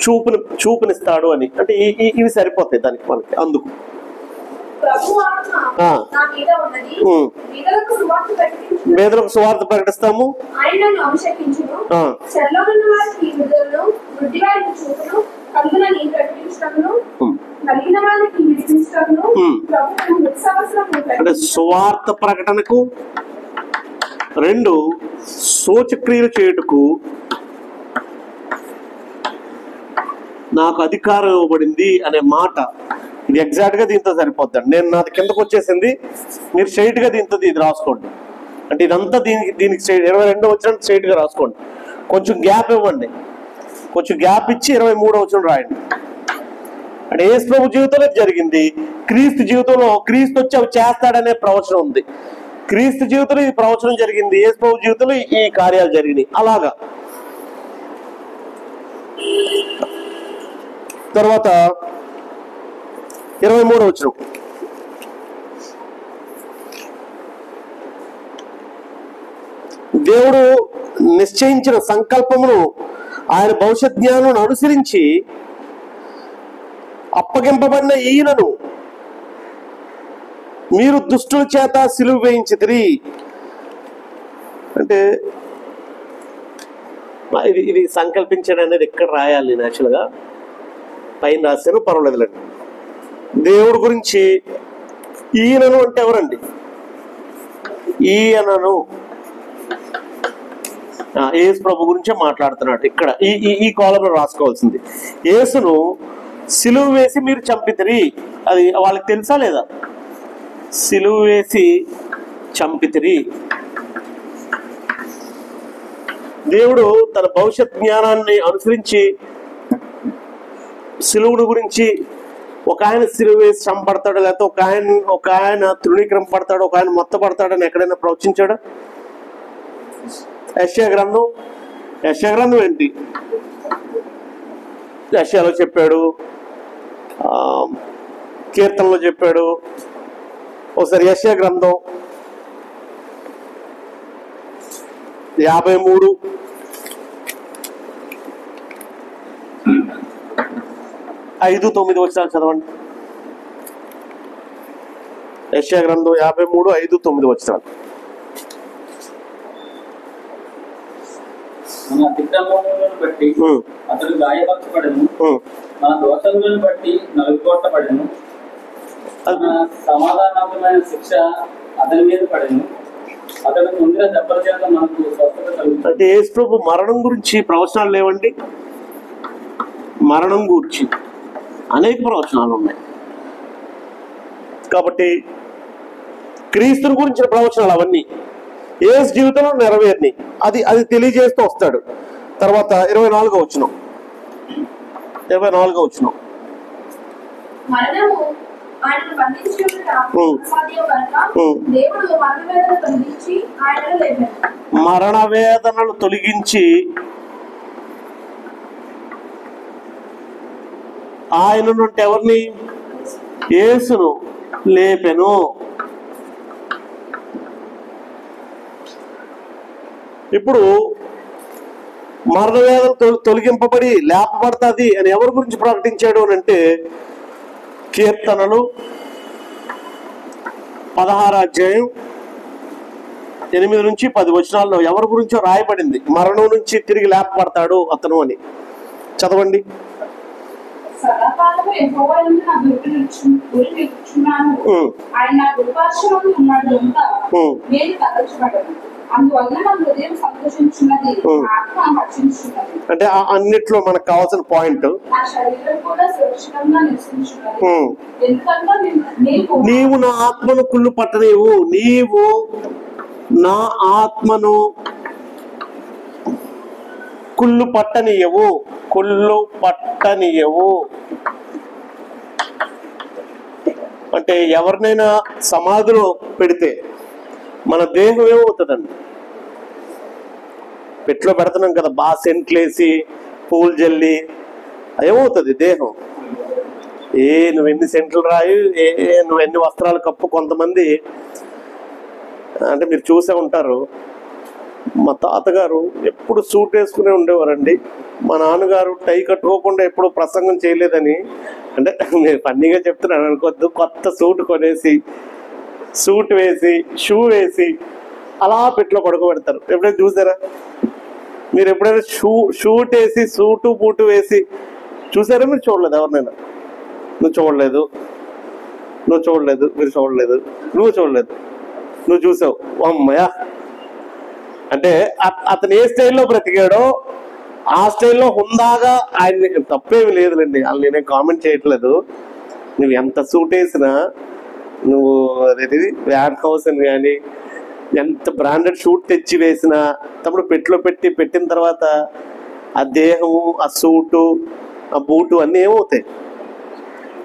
చూపుని చూపునిస్తాడు అని. అంటే ఇవి సరిపోతాయి దానికి మనకి అందుకు. బీదలకు సువార్త ప్రకటిస్తాము. అంటే సువార్త ప్రకటనకు రెండు సూచక్రియలు చేయుటకు నాకు అధికారం ఇవ్వబడింది అనే మాట ఇది ఎగ్జాక్ట్గా దీంతో సరిపోద్దండి. నేను నాది కిందకు వచ్చేసింది మీరు స్ట్రైట్గా దీంతో ఇది రాసుకోండి. అంటే ఇదంతా దీనికి దీనికి ఇరవై రెండో వచ్చిన స్ట్రైట్గా రాసుకోండి. కొంచెం గ్యాప్ ఇవ్వండి. కొంచెం గ్యాప్ ఇచ్చి ఇరవై మూడో వచ్చిన రాయండి. అంటే ఏసు ప్రభు జీవితంలో ఇది జరిగింది. క్రీస్తు జీవితంలో క్రీస్తు వచ్చి అవి చేస్తాడనే ప్రవచనం ఉంది. క్రీస్తు జీవితంలో ఈ ప్రవచనం జరిగింది. ఏసు ప్రభు జీవితంలో ఈ కార్యాలు జరిగినాయి. అలాగా. తర్వాత ఇరవై మూడు వచ్చిన. దేవుడు నిశ్చయించిన సంకల్పమును ఆయన భవిష్యత్ జ్ఞానం అనుసరించి అప్పగింపబడిన ఈయనను మీరు దుష్టుల చేత సిలువు వేయించితిరి అంటే ఇది ఇది సంకల్పించడం అనేది ఎక్కడ రాయాలి నేను యాక్చువల్గా పైన రాశాను పర్వాలేదులేండి. దేవుడి గురించి ఈయనను అంటే ఎవరండి? ఈయనను ఏసు ప్రభు గురించే మాట్లాడుతున్నాడు ఇక్కడ. ఈ ఈ కాలంలో రాసుకోవాల్సింది. యేసును సిలువు వేసి మీరు చంపితిరి. అది వాళ్ళకి తెలుసా లేదా? సిలువు వేసి చంపితిరి. దేవుడు తన భవిష్యత్ జ్ఞానాన్ని అనుసరించి సిలువుని గురించి ఒక ఆయన సిలువ వేసి చంపడతాడు లేకపోతే ఒక ఆయన ఒక ఆయన తృణీకరింపడతాడు ఒక ఆయన మొత్తపడతాడని ఎక్కడైనా ప్రవచించాడా? యశ్యా గ్రంథం యశ్యా గ్రంథం ఏంటి? యశ్యాలో చెప్పాడు కీర్తనలో చెప్పాడు ఒకసారి యశ్యా గ్రంథం యాభై మూడు. ఐదు తొమ్మిది వచ్చిన చదవండి. యశ్యా గ్రంథం యాభై మూడు ఐదు తొమ్మిది వచ్చిన మన అతిక్రమములను బట్టి అతడు గాయపరచబడను. మన దోషములను బట్టి నలుగుకొట్టబడను మన సమాధానమైన శిక్ష అతని మీద పడను. అతడు పొందిన దెబ్బల చేత మనకు స్వస్థత కలుగుతుంది అంటే యేసు ప్రభు మరణం గురించి ప్రవచనాలు లేవండి? మరణం గురించి. అనేక ప్రవచనాలు ఉన్నాయి. కాబట్టి క్రీస్తుని గురించిన ప్రవచనాలు అవన్నీ ఏసు జీవితంలో నెరవేరిని అది అది తెలియజేస్తూ వస్తాడు. తర్వాత ఇరవై నాలుగో వచ్చిన ఇరవై నాలుగో వచ్చిన మరణము ఆయనను బంధించి ఉండట ఉం. అసాధ్యం కనుక ఉం. దేవుడు మరణ వేదన తొలగించి ఆయనను లేపాడు మరణ వేదనలు తొలగించి ఆయన నుండి ఎవరిని? యేసును లేపెను. ఇప్పుడు మరణవేదలు తొల- తొలగింపబడి లేపబడుతుంది అని ఎవరి గురించి ప్రకటించాడు అని అంటే కీర్తనలు పదహారు అధ్యాయం ఎనిమిది నుంచి పది వచనాల్లో ఎవరి గురించో రాయబడింది. మరణం నుంచి తిరిగి లేపబడతాడు అతను అని. చదవండి. సదాకాలము యెహోవా యందు నా గురి నిలుచున్నాను. ఆయన నా ఉన్నాడు అంతా. నేను తలచబడను. అంటే అన్నిట్లో మనకు కావాల్సిన పాయింట్ నీవు నా ఆత్మను కుళ్ళు పట్టనీవు నీవు నా ఆత్మను కుళ్ళు పట్టనీయవు కుళ్ళు పట్టనీయవు. అంటే ఎవరినైనా సమాధిలో పెడితే మన దేహం ఏమవుతుందండి? పెట్లో పెడుతున్నాం కదా బాగా సెంట్లేసి పూలు జల్లి ఏమవుతుంది దేహం? ఏ నువ్వు ఎన్ని సెంట్లు రాయి ఏ ఏ నువ్వు ఎన్ని వస్త్రాలు కప్పు కొంతమంది అంటే మీరు చూసే ఉంటారు మా తాతగారు ఎప్పుడు సూట్ వేసుకునే ఉండేవారండి. మా నాన్నగారు టై కట్టుకోకుండా ఎప్పుడు ప్రసంగం చేయలేదని. అంటే నేను ఫన్నీగా చెప్తున్నాను అనుకోద్దు కొత్త సూట్ కొనేసి సూట్ వేసి షూ వేసి అలా పెట్లో పడుకోబెడతారు. ఎప్పుడైనా చూసారా? మీరు ఎప్పుడైనా షూ షూట్ వేసి సూటు బూటు వేసి చూసారా మీరు? చూడలేదు ఎవరినైనా? నువ్వు చూడలేదు. నువ్వు చూడలేదు. మీరు చూడలేదు. నువ్వు చూడలేదు. నువ్వు చూసావు. అమ్మయ్య! అంటే అతను ఏ స్టైల్లో బ్రతికాడో ఆ స్టైల్లో హుందాగా ఆయన తప్పేమి లేదులేండి. వాళ్ళు నేనే కామెంట్ చేయట్లేదు. నువ్వు ఎంత సూట్ వేసినా నువ్వు అదేది వ్యాన్ హౌస్ అని కానీ ఎంత బ్రాండెడ్ షూట్ తెచ్చి వేసినా తమ్ముడు పెట్టులో పెట్టి పెట్టిన తర్వాత ఆ దేహము ఆ సూటు ఆ బూటు అన్నీ ఏమవుతాయి?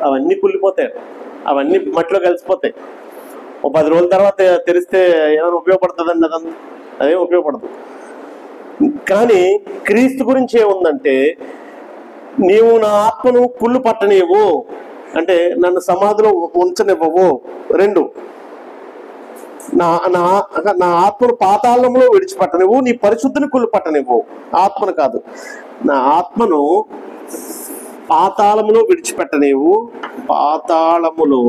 అవన్నీ కుళ్ళిపోతాయి. అవన్నీ మట్టిలో కలిసిపోతాయి. ఓ పది రోజుల తర్వాత తెరిస్తే ఏమైనా ఉపయోగపడుతుందండి అదంతా? అదే ఉపయోగపడదు. కానీ క్రీస్తు గురించి ఏముందంటే నీవు నా ఆత్మను కుళ్ళు పట్టనివ్వు అంటే నన్ను సమాధిలో ఉంచనివ్వవు. రెండు నా నా నా ఆత్మను పాతాళంలో విడిచిపెట్టనివ్వు నీ పరిశుద్ధిని కుళ్ళు పట్టనివ్వు. ఆత్మను కాదు. నా ఆత్మను పాతాళములో విడిచిపెట్టనివ్వు పాతాళములో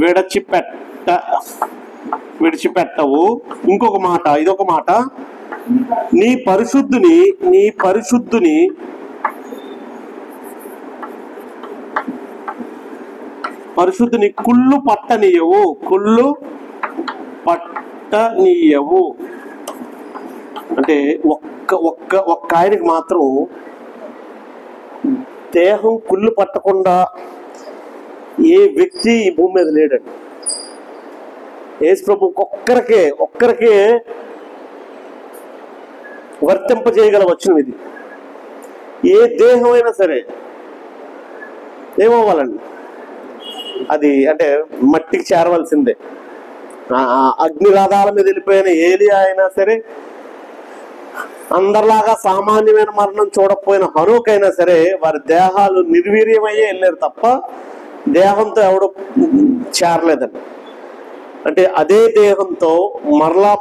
విడిచిపెట్ట విడిచిపెట్టవు. ఇంకొక మాట ఇదొక మాట. నీ పరిశుద్ధుని నీ పరిశుద్ధుని పరిశుద్ధిని కుళ్ళు పట్టనీయవు. కుళ్ళు పట్టనీయవు. అంటే ఒక్క ఒక్క ఒక్క ఆయనకి మాత్రం దేహం కుళ్ళు పట్టకుండా ఏ వ్యక్తి ఈ భూమి మీద లేడండి. యేసు ప్రభు ఒక్కరికే ఒక్కరికే వర్తింపజేయగల వచ్చిన ఇది. ఏ దేహమైనా సరే ఏమవ్వాలండి? అది అంటే మట్టికి చేరవలసిందే. అగ్నిరాధాల అగ్ని మీద వెళ్ళిపోయిన ఏలి అయినా సరే అందరిలాగా సామాన్యమైన మరణం చూడకపోయిన హనుకైనా సరే వారి దేహాలు నిర్వీర్యమయ్యే వెళ్ళారు తప్ప దేహంతో ఎవడు చేరలేదండి. అంటే అదే దేహంతో మరలా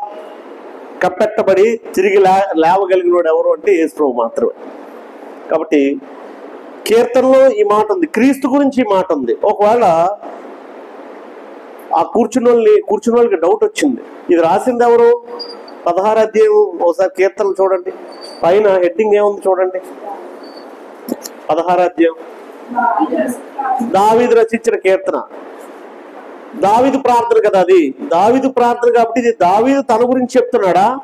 కప్పెట్టబడి తిరిగి లే లేవగలిగినోడు ఎవరు అంటే యేసు మాత్రమే. కాబట్టి కీర్తనలో ఈ మాట ఉంది. క్రీస్తు గురించి ఈ మాట ఉంది. ఒకవేళ ఆ కూర్చున్న వాళ్ళని కూర్చున్న వాళ్ళకి డౌట్ వచ్చింది. ఇది రాసింది ఎవరు? పదహారు అధ్యాయం ఒకసారి కీర్తనలు చూడండి. పైన హెడ్డింగ్ ఏముంది చూడండి. పదహారు అధ్యాయం. దావిది రచించిన కీర్తన. దావిదు ప్రార్థన కదా అది. దావిదు ప్రార్థన కాబట్టి ఇది దావీదు తన గురించి చెప్తున్నాడా?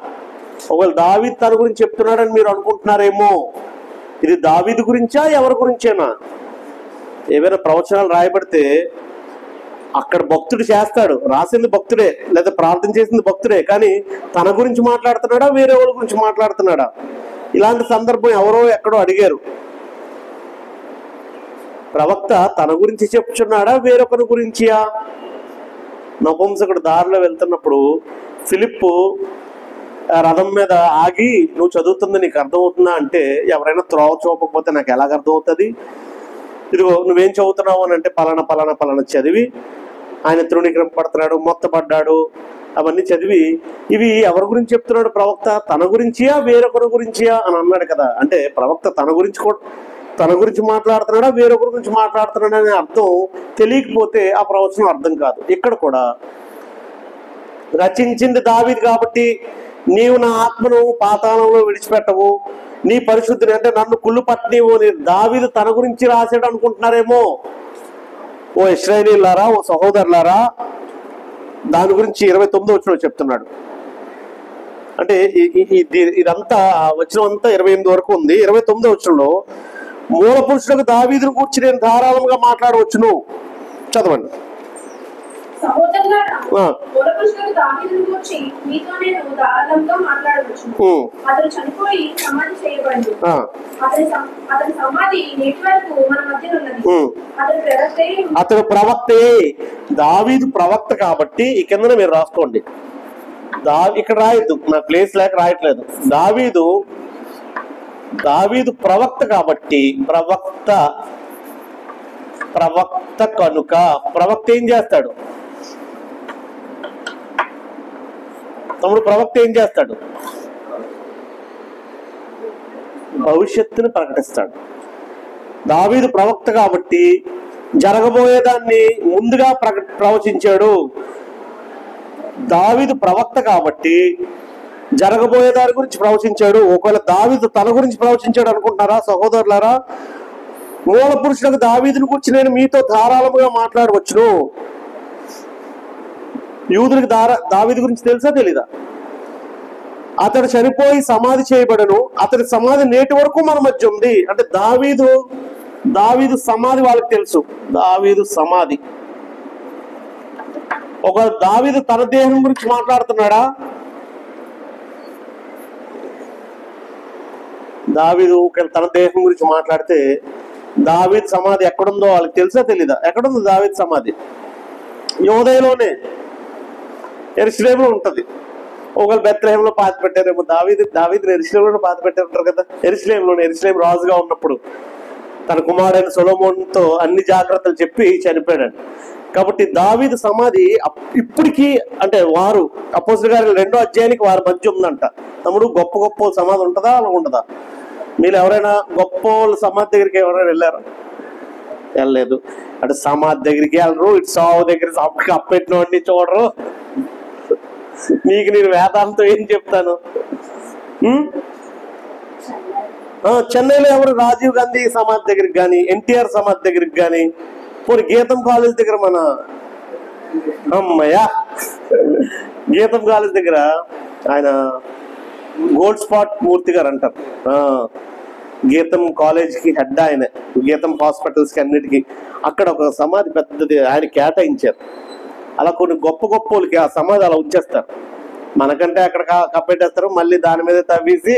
ఒకవేళ దావిదు తన గురించి చెప్తున్నాడని మీరు అనుకుంటున్నారేమో. ఇది దావీదు గురించా ఎవరి గురించేనా? ఏవైనా ప్రవచనాలు రాయబడితే అక్కడ భక్తుడు చేస్తాడు. రాసింది భక్తుడే లేదా ప్రార్థన చేసింది భక్తుడే కానీ తన గురించి మాట్లాడుతున్నాడా వేరే వాళ్ళ గురించి మాట్లాడుతున్నాడా? ఇలాంటి సందర్భం ఎవరో ఎక్కడో అడిగారు. ప్రవక్త తన గురించి చెప్తున్నాడా వేరొకరి గురించియా నపుంసకుడు దారిలో వెళ్తున్నప్పుడు ఫిలిప్పు రథం మీద ఆగి నువ్వు చదువుతుంది నీకు అర్థమవుతుందా? అంటే ఎవరైనా త్రోవ చూపకపోతే నాకు ఎలాగ అర్థమవుతుంది? ఇదిగో నువ్వేం చదువుతున్నావు? అని అంటే పలానా పలానా పలానా చదివి ఆయన తృణీకరింపబడుతున్నాడు మొత్తపడ్డాడు. అవన్నీ చదివి ఇవి ఎవరి గురించి చెప్తున్నాడు ప్రవక్త? తన గురించియా వేరొకరి గురించియా? అని అన్నాడు కదా. అంటే ప్రవక్త తన గురించి కూడా తన గురించి మాట్లాడుతున్నాడా వేరొకరి గురించి మాట్లాడుతున్నాడా అనే అర్థం తెలియకపోతే ఆ ప్రవచనం అర్థం కాదు. ఇక్కడ కూడా రచించింది దావిది కాబట్టి నీవు నా ఆత్మను పాతాళంలో విడిచిపెట్టవు నీ పరిశుద్ధిని అంటే నన్ను కుళ్ళు పట్టనివు అని దావిది తన గురించి రాసాడు అనుకుంటున్నారేమో. ఓ ఇస్రాయేలీలారా ఓ సహోదరులారా దాని గురించి ఇరవై తొమ్మిది వచ్చిన చెప్తున్నాడు. అంటే ఇదంతా వచ్చిన అంతా ఇరవై ఎనిమిది వరకు ఉంది. ఇరవై తొమ్మిది వచ్చినలో మూల పురుషులకు దావీదును కూర్చి నేను ధారాళంగా మాట్లాడవచ్చును. చదవండి. అతను చనిపోయి సమాధి చేయబడింది. ఆ, అతని సం- అతని సమాధి నేటి వరకు మన మధ్య ఉన్నది. ఉమ్. అతని ప్రవక్తే అతడు ప్రవక్తే. దావీదు ప్రవక్త కాబట్టి ఈ కిందన మీరు రాసుకోండి. దా ఇక్కడ రాయొద్దు. నా ప్లేస్ లేక రాయట్లేదు. దావీదు దావీదు ప్రవక్త కాబట్టి ప్రవక్త ప్రవక్త కనుక ప్రవక్త ఏం చేస్తాడు? తమ్ముడు ప్రవక్త ఏం చేస్తాడు? భవిష్యత్తును ప్రకటిస్తాడు. దావీదు ప్రవక్త కాబట్టి జరగబోయేదాన్ని ముందుగా ప్రక ప్రవచించాడు. దావీదు ప్రవక్త కాబట్టి జరగబోయే దాని గురించి ప్రవచించాడు. ఒకవేళ దావీదు తన గురించి ప్రవచించాడు అనుకుంటున్నారా? సహోదరులారా మూల పురుషులకు దావీదుని గురించి నేను మీతో ధారాళముగా మాట్లాడవచ్చును. యూదులకు దార గురించి తెలుసా తెలీదా? అతడు చనిపోయి సమాధి చేయబడను. అతడి సమాధి నేటి వరకు మన మధ్య ఉంది. అంటే దావీదు దావీదు సమాధి వాళ్ళకి తెలుసు. దావీదు సమాధి. ఒక దావీదు తన దేహం గురించి మాట్లాడుతున్నాడా? దావీదు తన దేహం గురించి మాట్లాడితే దావీద్ సమాధి ఎక్కడుందో వాళ్ళకి తెలుసా తెలీదా? ఎక్కడుంది దావీద్ సమాధి? యోదయలోనే ఎరుసలేములో ఉంటది. ఒకవేళ బెత్లహేంలో పాతి పెట్టారేమో దావీది దావీది ఎరుసలేంలో పాతి పెట్టారంటారు కదా? ఎరుసలేంలోనే ఎరుసలేం రాజుగా ఉన్నప్పుడు తన కుమారుడైన సొలోమోన్తో అన్ని జాగ్రత్తలు చెప్పి చనిపోయాడు కాబట్టి దావీదు సమాధి ఇప్పటికీ అంటే వారు అపోజిట్ గారి రెండో అధ్యాయానికి వారి మధ్య ఉందంట. తమ్ముడు గొప్ప గొప్ప సమాధి ఉంటుందా? అలా ఉండదా మీరు ఎవరైనా గొప్ప వాళ్ళ సమాధి దగ్గరికి ఎవరైనా వెళ్ళారా? వెళ్ళలేదు. అంటే సమాధి దగ్గరికి వెళ్ళరు. ఇటు సావు దగ్గర కప్పెట్టినోడిని చూడరు. నీకు నేను వేదాంతం ఏం చెప్తాను? ఆ, చెన్నైలో ఎవరు? రాజీవ్ గాంధీ సమాధి దగ్గరికి కానీ ఎన్టీఆర్ సమాధి దగ్గరికి కానీ పోనీ గీతం కాలేజ్ దగ్గర మన అమ్మయ్యా! గీతం కాలేజ్ దగ్గర ఆయన గోల్డ్ స్పాట్ మూర్తి గారు అంటారు. గీతం కాలేజ్కి హెడ్ ఆయన. గీతం హాస్పిటల్స్కి అన్నిటికి అన్నిటికీ. అక్కడ ఒక సమాధి పెద్దది ఆయన కేటాయించారు. అలా కొన్ని గొప్ప గొప్ప వాళ్ళకి ఆ సమాధి అలా ఉంచేస్తారు. మనకంటే అక్కడ కప్పెట్టేస్తారు. మళ్ళీ దాని మీద తవ్వేసి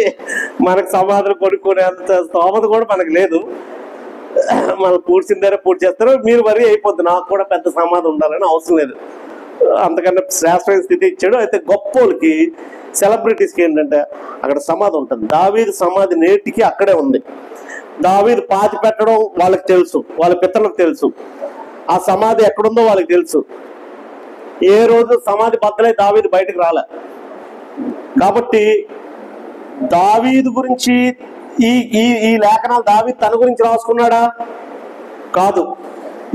మనకు సమాధులు కొనుక్కునేంత స్తోమత కూడా మనకు లేదు. మనం పూడ్చిన దగ్గర పూర్తి చేస్తారు మీరు వరి అయిపోద్ది. నాకు కూడా పెద్ద సమాధి ఉండాలని అవసరం లేదు. అంతకన్నా శ్రేష్టమైన స్థితి ఇచ్చాడు. అయితే గొప్పోళ్ళకి సెలబ్రిటీస్కి ఏంటంటే అక్కడ సమాధి ఉంటుంది. దావీదు సమాధి నేటికి అక్కడే ఉంది. దావీద్ పాతి పెట్టడం వాళ్ళకి తెలుసు. వాళ్ళ పితరులకు తెలుసు. ఆ సమాధి ఎక్కడుందో వాళ్ళకి తెలుసు. ఏ రోజు సమాధి బద్దలై దావీదు బయటకు రాలే. కాబట్టి దావీదు గురించి ఈ ఈ ఈ లేఖనాలు దావీదు తన గురించి రాసుకున్నాడా? కాదు.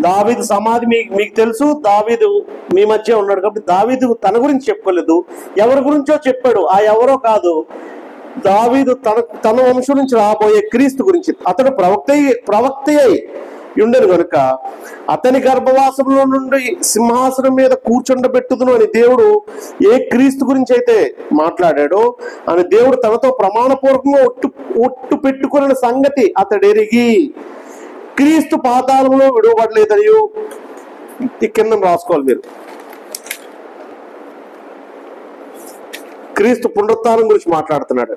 దావీదు సమాధి మీకు మీకు తెలుసు దావీదు మీ మధ్య ఉన్నాడు కాబట్టి దావీదు తన గురించి చెప్పుకోలేదు ఎవరి గురించో చెప్పాడు. ఆ ఎవరో కాదు. దావీదు తన తన వంశం నుంచి రాబోయే క్రీస్తు గురించి. అతడు ప్రవక్త ప్రవక్త అయి ఉండను గనుక అతని గర్భవాసంలో నుండి సింహాసనం మీద కూర్చుండబెట్టుదును అని దేవుడు ఏ క్రీస్తు గురించి అయితే మాట్లాడాడో అని దేవుడు తనతో ప్రమాణపూర్వకంగా ఒట్టు ఒట్టు పెట్టుకున్న సంగతి అతడు ఎరిగి క్రీస్తు పాతాళంలో విడువబడలేదనియు. ఈ కింద రాసుకోవాలి మీరు. క్రీస్తు పునరుత్నం గురించి మాట్లాడుతున్నాడు.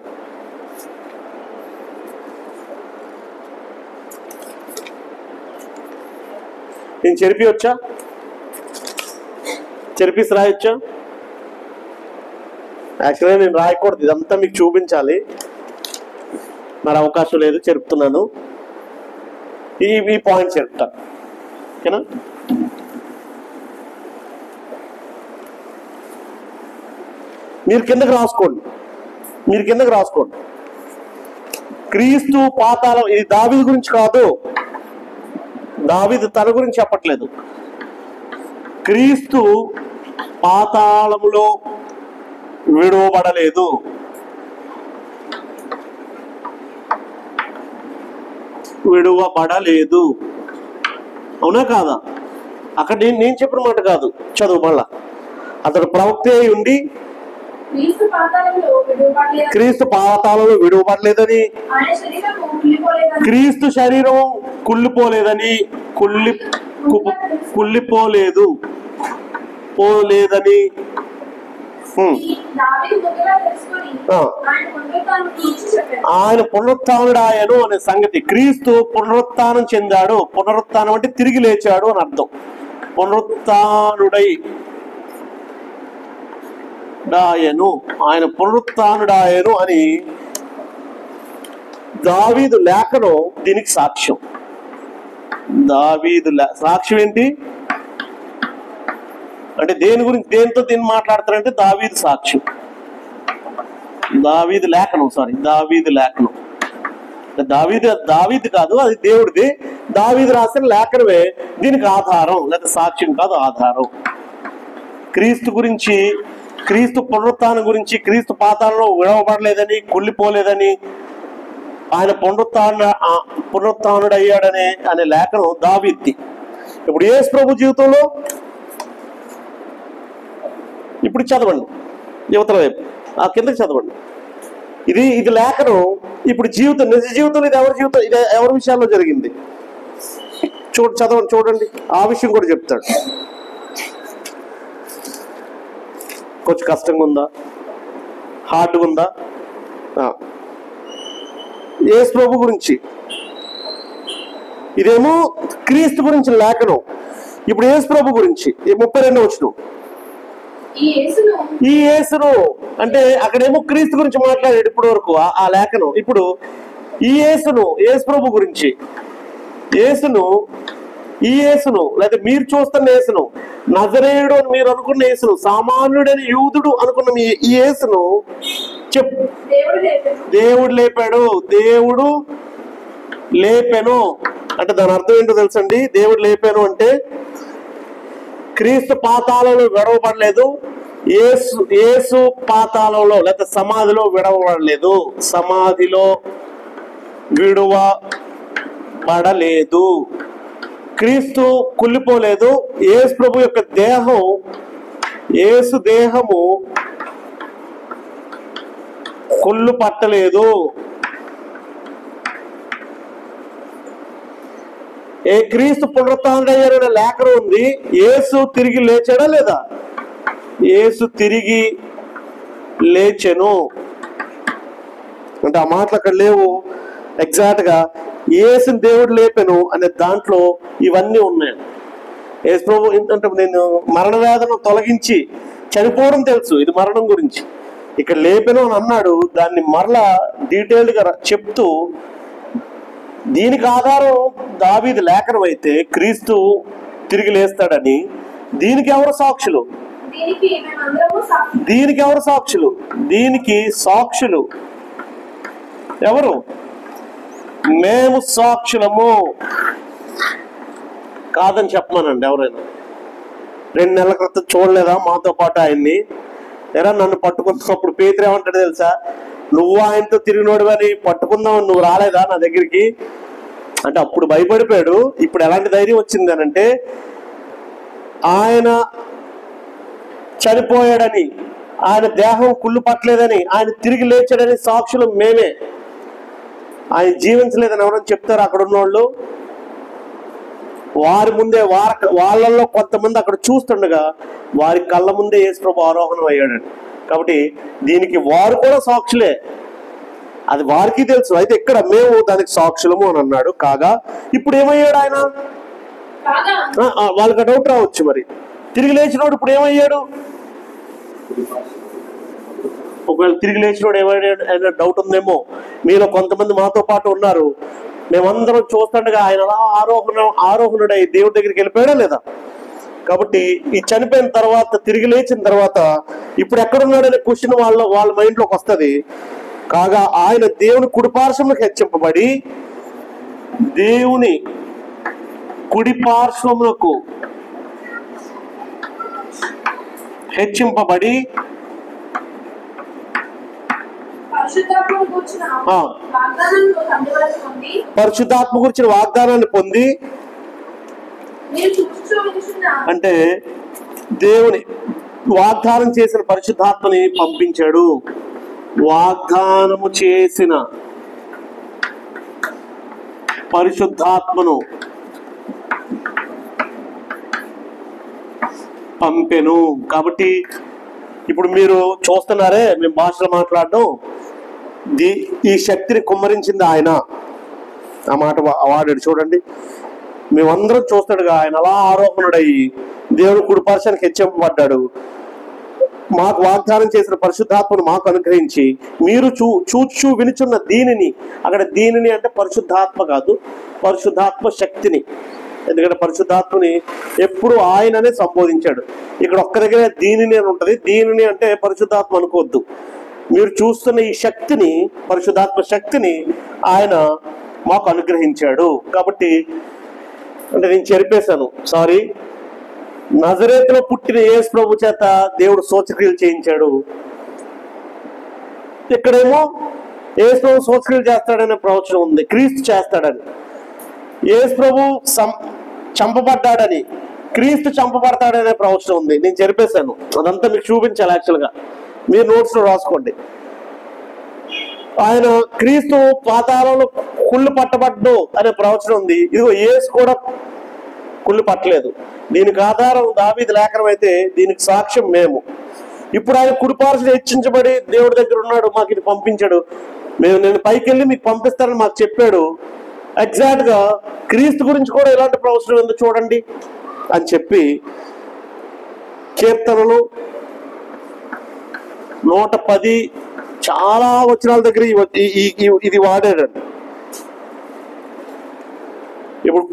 నేను చెరిపి వచ్చా? చెరిపిసి రాయొచ్చా? యాక్చువల్గా నేను రాయకూడదు ఇదంతా మీకు చూపించాలి. మరి అవకాశం లేదు చెరుపుతున్నాను. ఈ ఈ పాయింట్ చెప్తాను ఓకేనా? మీరు కిందకి రాసుకోండి. మీరు కిందకి రాసుకోండి. క్రీస్తు పాతాళం ఇది దావిది గురించి కాదు. దావిది తన గురించి చెప్పట్లేదు. క్రీస్తు పాతాళములో విడవబడలేదు. విడువబడలేదు. అవునా కాదా? అక్కడ నేను నేను చెప్పిన మాట కాదు. చదువు మళ్ళా. అతడు ప్రవక్త అయి ఉండి క్రీస్తు పాతాళంలో విడువబడలేదని. క్రీస్తు శరీరం కుళ్ళిపోలేదని. కుళ్ళి కుళ్ళిపోలేదు. పోలేదని. ఆయన పునరుత్థానం పునరుత్డయను అనే సంగతి. క్రీస్తు పునరుత్నం చెందాడు. పునరుత్నం అంటే తిరిగి లేచాడు అని అర్థం. పునరుత్డై డాయను. ఆయన పునరుత్నుడాయను అని దావీదు లేఖను దీనికి సాక్ష్యం. దావీదు లే- సాక్ష్యం ఏంటి? అంటే దేని గురించి దేనితో దీన్ని మాట్లాడతారంటే దావీది సాక్ష్యం దావీది లేఖనం సారీ దావీది లేఖనం. దావీది దావీది కాదు అది దేవుడిది. దావీది రాసిన లేఖనమే దీనికి ఆధారం లేదా సాక్ష్యం కాదు ఆధారం. క్రీస్తు గురించి క్రీస్తు పునరుత్నం గురించి క్రీస్తు పాతాలలో విడవబడలేదని కుళ్ళిపోలేదని ఆయన పునరుత్న ఆ, అయ్యాడనే అనే లేఖనం దావీద్ది. ఇప్పుడు ఏసు ప్రభు జీవితంలో ఇప్పుడు చదవండి. యువతల వైపు. ఆ కిందకి చదవండి. ఇది ఇది లేఖను ఇప్పుడు జీవితం నిజ జీవితంలో ఇది ఎవరి జీవితం ఇది ఎవరి విషయాల్లో జరిగింది? చూ చదవండి చూడండి. ఆ విషయం కూడా చెప్తాడు. కొంచెం కష్టంగా ఉందా? హార్డ్గా ఉందా? ఆ. యేసు ప్రభు గురించి. ఇదేమో క్రీస్తు గురించి లేఖనం. ఇప్పుడు యేసు ప్రభు గురించి. ఈ ముప్పై రెండో వచ్చిన ఈ యేసును అంటే అక్కడేమో క్రీస్తు గురించి మాట్లాడాడు ఇప్పటి వరకు ఆ- లేఖనం. ఇప్పుడు ఈ యేసును యేసు ప్రభు గురించి. యేసును ఈ యేసును లేదా మీరు చూస్తున్న యేసును నజరేయుడు అని మీరు అనుకున్న యేసును సామాన్యుడని యూదుడు అనుకున్న మీ ఈ యేసును లేపాడు. దేవుడు లేపాడు. దేవుడు లేపెను. అంటే దాని అర్థం ఏంటో తెలుసండి? దేవుడు లేపాను అంటే క్రీస్తు పాతాలలో విడవబడలేదు ఏసు ఏసు పాతాలలో లేకపోతే సమాధిలో విడవబడలేదు. సమాధిలో విడువ పడలేదు క్రీస్తు కుళ్ళిపోలేదు. ఏసు ప్రభు యొక్క దేహం ఏసు దేహము కుళ్ళు పట్టలేదు. ఏ క్రీస్తు పునరుత్డయ్యారనే లేఖనం ఉంది ఏసు తిరిగి లేచాడా లేదా? ఏసు తిరిగి లేచెను. అంటే ఆ మాటలు అక్కడ లేవు. ఎగ్జాక్ట్గా దేవుడు లేపెను అనే దాంట్లో ఇవన్నీ ఉన్నాయి. యేసు ప్రభు ఏంటంటే నేను మరణ వేదన తొలగించి చనిపోవడం తెలుసు ఇది మరణం గురించి. ఇక్కడ లేపెను అని అన్నాడు దాన్ని మరలా డీటెయిల్డ్గా చెప్తూ దీనికి ఆధారం దావీది లేఖనం అయితే క్రీస్తు తిరిగి లేస్తాడని దీనికి ఎవరు సాక్షులు? దీనికి ఎవరు సాక్షులు? దీనికి సాక్షులు ఎవరు? మేము సాక్షులము. కాదని చెప్పమానండి ఎవరైనా. రెండు నెలల క్రితం చూడలేదా మాతో పాటు ఆయన్ని? ఎరా నన్ను పట్టుకున్నప్పుడు పేతురు ఏమంటాడు తెలుసా? నువ్వు ఆయనతో తిరిగినోడు అని పట్టుకుందాం నువ్వు రాలేదా నా దగ్గరికి? అంటే అప్పుడు భయపడిపోయాడు. ఇప్పుడు ఎలాంటి ధైర్యం వచ్చింది అని అంటే ఆయన చనిపోయాడని ఆయన దేహం కుళ్ళు పట్టలేదని ఆయన తిరిగి లేచాడని సాక్షులు మేమే. ఆయన జీవించలేదని ఎవరైనా చెప్తారు అక్కడ ఉన్నోళ్ళు వారి ముందే వార వాళ్ళల్లో కొంతమంది అక్కడ చూస్తుండగా వారి కళ్ళ ముందే యేసుప్రభు ఆరోహణం అయ్యాడండి కాబట్టి దీనికి వారు కూడా సాక్షులే. అది వారికి తెలుసు. అయితే ఇక్కడ మేము దానికి సాక్షులము అని అన్నాడు. కాగా ఇప్పుడు ఏమయ్యాడు ఆయన? వాళ్ళకి డౌట్ రావచ్చు మరి. తిరిగి లేచినోడు ఇప్పుడు ఏమయ్యాడు? ఒకవేళ తిరిగి లేచినోడు అనే డౌట్ ఉందేమో? మీలో కొంతమంది మాతో పాటు ఉన్నారు. మేమందరం చూస్తుండగా ఆయన అలా ఆరోహణ ఆరోహణుడై దేవుడి దగ్గరికి వెళ్ళిపోయాడా లేదా? కాబట్టి ఈ చనిపోయిన తర్వాత తిరిగి లేచిన తర్వాత ఇప్పుడు ఎక్కడున్నాడనే క్వశ్చన్ వాళ్ళ వాళ్ళ మైండ్లోకి వస్తుంది. కాగా ఆయన దేవుని కుడిపార్శ్వములకు హెచ్చింపబడి దేవుని కుడి పార్శ్వమునకు హెచ్చింపబడి పరిశుద్ధాత్మ గురించిన వాగ్దానాన్ని పొంది అంటే దేవుని వాగ్దానం చేసిన పరిశుద్ధాత్మని పంపించాడు. వాగ్దానము చేసిన పరిశుద్ధాత్మను పంపెను. కాబట్టి ఇప్పుడు మీరు చూస్తున్నారే మేము భాషలో మాట్లాడడం. ది ఈ శక్తిని కుమ్మరించింది ఆయన. ఆ మాట వాడాడు చూడండి. మేమందరం చూస్తాడుగా ఆయన అలా ఆరోపణుడయ్యి దేవుని కుడిపార్శానికి హెచ్చింపబడ్డాడు. మాకు వాగ్దానం చేసిన పరిశుద్ధాత్మను మాకు అనుగ్రహించి మీరు చూ చూచు వినుచున్న దీనిని అక్కడ దీనిని అంటే పరిశుద్ధాత్మ కాదు పరిశుద్ధాత్మ శక్తిని. ఎందుకంటే పరిశుద్ధాత్మని ఎప్పుడు ఆయననే సంబోధించాడు. ఇక్కడ ఒక్క దగ్గరే దీనిని అని ఉంటుంది. దీనిని అంటే పరిశుద్ధాత్మ అనుకోవద్దు. మీరు చూస్తున్న ఈ శక్తిని పరిశుద్ధాత్మ శక్తిని ఆయన మాకు అనుగ్రహించాడు. కాబట్టి అంటే నేను చెరిపేశాను. సారీ నజరేతులో పుట్టిన యేసు ప్రభు చేత దేవుడు సూచక్రియలు చేయించాడు. ఇక్కడేమో యేసు ప్రభు సూచక్రియలు చేస్తాడనే ప్రవచనం ఉంది. క్రీస్తు చేస్తాడని. యేసు ప్రభు సం- చంపబడ్డాడని. క్రీస్తు చంపబడతాడనే ప్రవచనం ఉంది. నేను చెరిపేశాను అదంతా మీకు చూపించాలి యాక్చువల్గా. మీరు నోట్స్లో రాసుకోండి. ఆయన క్రీస్తు పాతాలలో కుళ్ళు పట్టబడ్డు అనే ప్రవచనం ఉంది. ఇదిగో ఏసు కూడా కుళ్ళు పట్టలేదు. దీనికి ఆధారం దావీది లేఖనం అయితే దీనికి సాక్ష్యం మేము. ఇప్పుడు ఆయన కుడిపార్సలు హెచ్చించబడి దేవుడి దగ్గర ఉన్నాడు మాకు ఇది పంపించాడు. మేము నేను పైకి వెళ్ళి మీకు పంపిస్తానని మాకు చెప్పాడు. ఎగ్జాక్ట్గా క్రీస్తు గురించి కూడా ఇలాంటి ప్రవచనం ఎందుకు చూడండి? అని చెప్పి కీర్తనలు నూట పది చాలా వచనాల దగ్గర ఈ- ఈ- ఇది వాడాడండి. ఇప్పుడు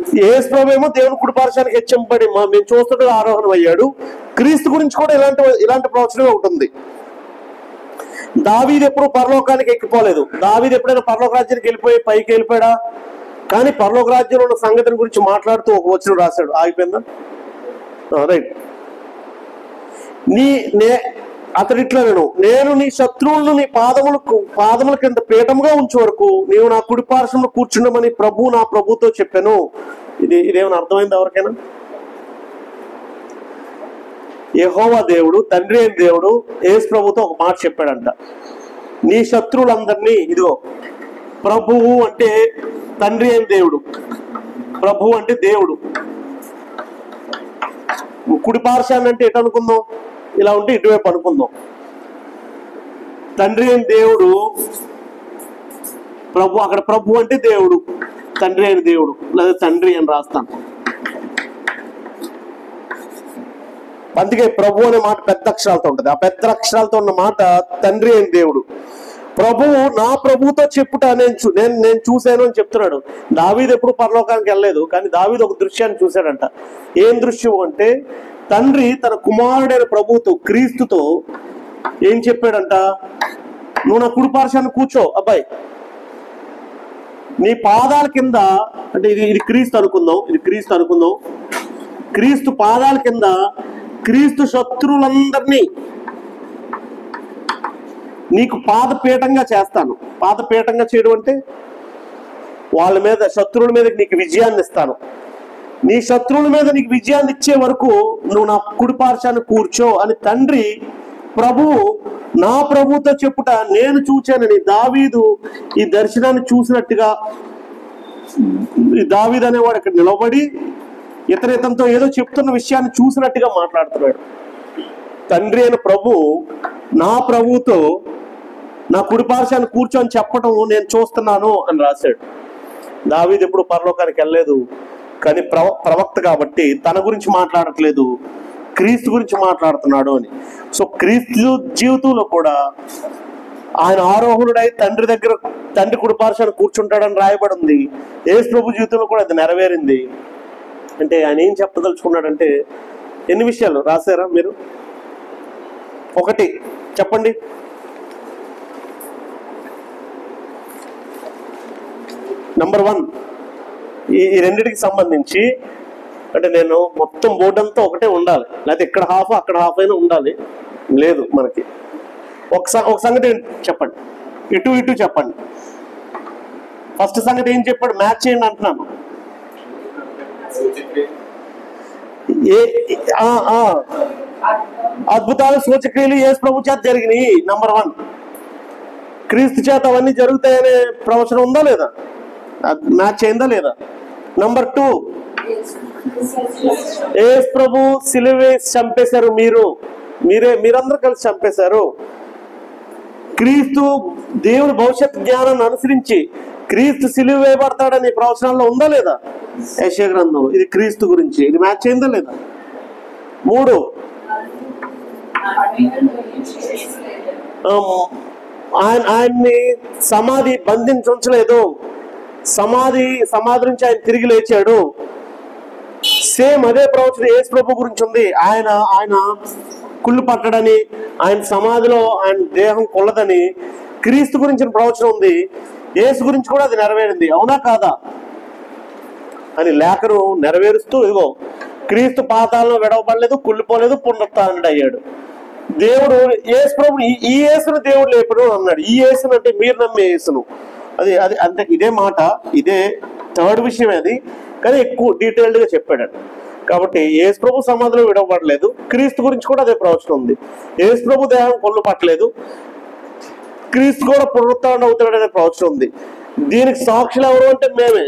ఏమో దేవుని కుడిపార్శానికి హెచ్చింపడి మా- మేము చూస్తుండగా ఆరోహణం అయ్యాడు క్రీస్తు గురించి కూడా ఇలాంటి ఇలాంటి ప్రవచనమే ఒకటి ఉంది దావీది ఎప్పుడు పరలోకానికి ఎక్కిపోలేదు. దావీది ఎప్పుడైనా పరలోక రాజ్యానికి వెళ్ళిపోయి పైకి వెళ్ళిపోయాడా? కానీ పరలోక రాజ్యంలో ఉన్న సంగతిని గురించి మాట్లాడుతూ ఒక వచ్చిన రాశాడు. ఆగిపోయిందా? రైట్. నీ నే అతడు ఇట్లా నేను నేను నీ శత్రువులను నీ పాదములకు పాదముల కింద పీఠముగా ఉంచే వరకు నీవు నా కుడి పార్శ్వంలో కూర్చుండమని ప్రభు నా ప్రభుతో చెప్పాను. ఇది ఇదేమైనా అర్థమైంది ఎవరికైనా? యహోవా దేవుడు తండ్రి అయిన దేవుడు యేసు ప్రభుతో ఒక మాట చెప్పాడంట. నీ శత్రువులందరినీ ఇదిగో ప్రభువు అంటే తండ్రి అయిన దేవుడు ప్రభు అంటే దేవుడు. కుడి పార్శాన్ని అంటే ఎటు అనుకుందాం ఇలా ఉంటే ఇటువైపు అనుకుందాం. తండ్రి అయిన దేవుడు ప్రభు అక్కడ ప్రభు అంటే దేవుడు తండ్రి అయిన దేవుడు లేదా తండ్రి అని రాస్తాను అందుకే ప్రభు అనే మాట పెద్ద అక్షరాలతో ఉంటుంది. ఆ పెద్ద అక్షరాలతో ఉన్న మాట తండ్రి అయిన దేవుడు. ప్రభువు నా ప్రభువుతో చెప్పుట నేను నేను నేను చూశాను అని చెప్తున్నాడు. దావీదు ఎప్పుడు పరలోకానికి వెళ్ళలేదు కానీ దావీది ఒక దృశ్యాన్ని చూశాడంట. ఏం దృశ్యం అంటే తండ్రి తన కుమారుడైన ప్రభువుతో క్రీస్తుతో ఏం చెప్పాడంట? నువ్వు నా కుడిపార్శాన్ని కూర్చో అబ్బాయి. నీ పాదాల కింద అంటే ఇది ఇది క్రీస్తు అనుకుందాం ఇది క్రీస్తు అనుకుందాం. క్రీస్తు పాదాల కింద క్రీస్తు శత్రువులందరినీ నీకు పాదపీఠంగా చేస్తాను. పాదపీఠంగా చేయడం అంటే వాళ్ళ మీద శత్రువుల మీద నీకు విజయాన్ని ఇస్తాను. నీ శత్రువుల మీద నీకు విజయాన్ని ఇచ్చే వరకు నువ్వు నా కుడిపార్శాన్ని కూర్చో అని తండ్రి ప్రభువు నా ప్రభుతో చెప్పుట నేను చూచానని దావీదు ఈ దర్శనాన్ని చూసినట్టుగా ఈ దావీదు అనేవాడు అక్కడ నిలబడి ఇతను ఇతనితో ఏదో చెప్తున్న విషయాన్ని చూసినట్టుగా మాట్లాడుతున్నాడు. తండ్రి అయిన ప్రభు నా ప్రభుతో నా కుడిపార్శాన్ని కూర్చొని చెప్పటం నేను చూస్తున్నాను అని రాశాడు. దావీది ఎప్పుడు పరలోకానికి వెళ్ళలేదు. కానీ ప్రవ ప్రవక్త కాబట్టి తన గురించి మాట్లాడట్లేదు. క్రీస్తు గురించి మాట్లాడుతున్నాడు అని. సో క్రీస్తు జీవితంలో కూడా ఆయన ఆరోహణుడై తండ్రి దగ్గర తండ్రి కుడిపార్శాన్ని కూర్చుంటాడని రాయబడి ఉంది ప్రభు జీవితంలో కూడా అది నెరవేరింది. అంటే ఆయన ఏం చెప్పదలుచుకున్నాడంటే ఎన్ని విషయాలు రాశారా మీరు? ఒకటి. చెప్పండి. నంబర్ వన్ ఈ రెండింటికి రెండిటికి సంబంధించి అంటే నేను మొత్తం బోర్డు అంతా ఒకటే ఉండాలి. లేకపోతే ఇక్కడ హాఫ్ అక్కడ హాఫ్ అయినా ఉండాలి. లేదు మనకి. ఒక ఒక సంగతి చెప్పండి. ఇటు ఇటు చెప్పండి. ఫస్ట్ సంగతి ఏం చెప్పాడు? మ్యాచ్ చేయండి అంటున్నాను. అద్భుతాలు సూచక్రియలు ఏ ప్రభు చేత జరిగినాయి నంబర్ వన్ క్రీస్తు చేత అవన్నీ జరుగుతాయనే ప్రవచనం ఉందా లేదా? మ్యాచ్ అయిందా లేదా? నంబర్ టూ ఏ ప్రభు సిలువే చంపేశారు మీరు. మీరే మీరందరూ కలిసి చంపేశారు. క్రీస్తు దేవుని భవిష్యత్ జ్ఞానాన్ని అనుసరించి క్రీస్తు సిలువ వేయబడతాడని ప్రవచనాల్లో ఉందా లేదా? యశ గ్రంథం ఇది క్రీస్తు గురించి. ఇది మ్యాచ్ అయిందా లేదా? మూడు. ఆయన ఆయన్ని సమాధి బంధించలేదు సమాధి సమాధి నుంచి ఆయన తిరిగి లేచాడు. సేమ్ అదే ప్రవచనం యేసు ప్రభు గురించి ఉంది. ఆయన ఆయన కుళ్ళు పట్టడని ఆయన సమాధిలో ఆయన దేహం కొల్లదని క్రీస్తు గురించిన ప్రవచనం ఉంది. యేసు గురించి కూడా అది నెరవేరింది. అవునా కాదా? అని లేఖను నెరవేరుస్తూ ఇదిగో క్రీస్తు పాతాలను విడవబడలేదు కుళ్ళిపోలేదు పునరుత్డు అయ్యాడు. దేవుడు యేసు ప్రభు ఈ- యేసును దేవుడు లేపడు అన్నాడు. ఈ యేసును అంటే మీరు నమ్మే యేసును అది అది అంతే ఇదే మాట ఇదే థర్డ్ విషయం అది. కానీ ఎక్కువ డీటెయిల్డ్గా చెప్పాడు కాబట్టి యేసు ప్రభు సమాధిలో విడవబడలేదు క్రీస్తు గురించి కూడా అదే ప్రవచనం ఉంది. యేసు ప్రభు దేహం కొల్లు పట్టలేదు క్రీస్తు కూడా పునరుత్థానం అవుతాడనే ప్రవచనం ఉంది. దీనికి సాక్షులు ఎవరు అంటే మేమే.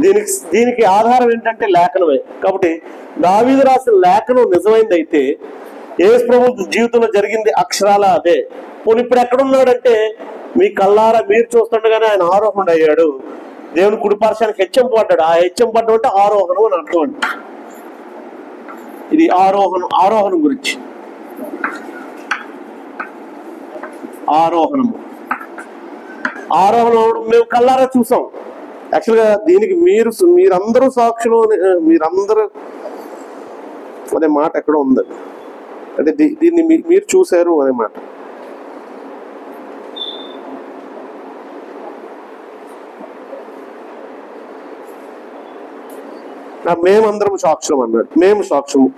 దీనికి దీనికి ఆధారం ఏంటంటే లేఖనమే. కాబట్టి దావీదు రాసిన లేఖనం నిజమైంది అయితే యేసు ప్రభు జీవితంలో జరిగింది అక్షరాల అదే. పోనీ ఇప్పుడు ఎక్కడున్నాడంటే మీ కల్లారా మీరు చూస్తుండగానే ఆయన ఆరోహణ అయ్యాడు. దేవుని కుడిపార్శానికి హెచ్చం పడ్డాడు. ఆ హెచ్చం పడ్డం అంటే ఆరోహణం అని అర్థం అండి. ఇది ఆరోహణం ఆరోహణం గురించి. ఆరోహణము. ఆరోహణం మేము కళ్ళారా చూసాం. యాక్చువల్గా దీనికి మీరు మీరందరూ సాక్షులు మీరందరూ అనే మాట ఎక్కడ ఉంది. అంటే దీన్ని మీ- మీరు చూశారు అనే మాట. మేమందరం సాక్షులం అన్నాడు. మేము సాక్ష్యము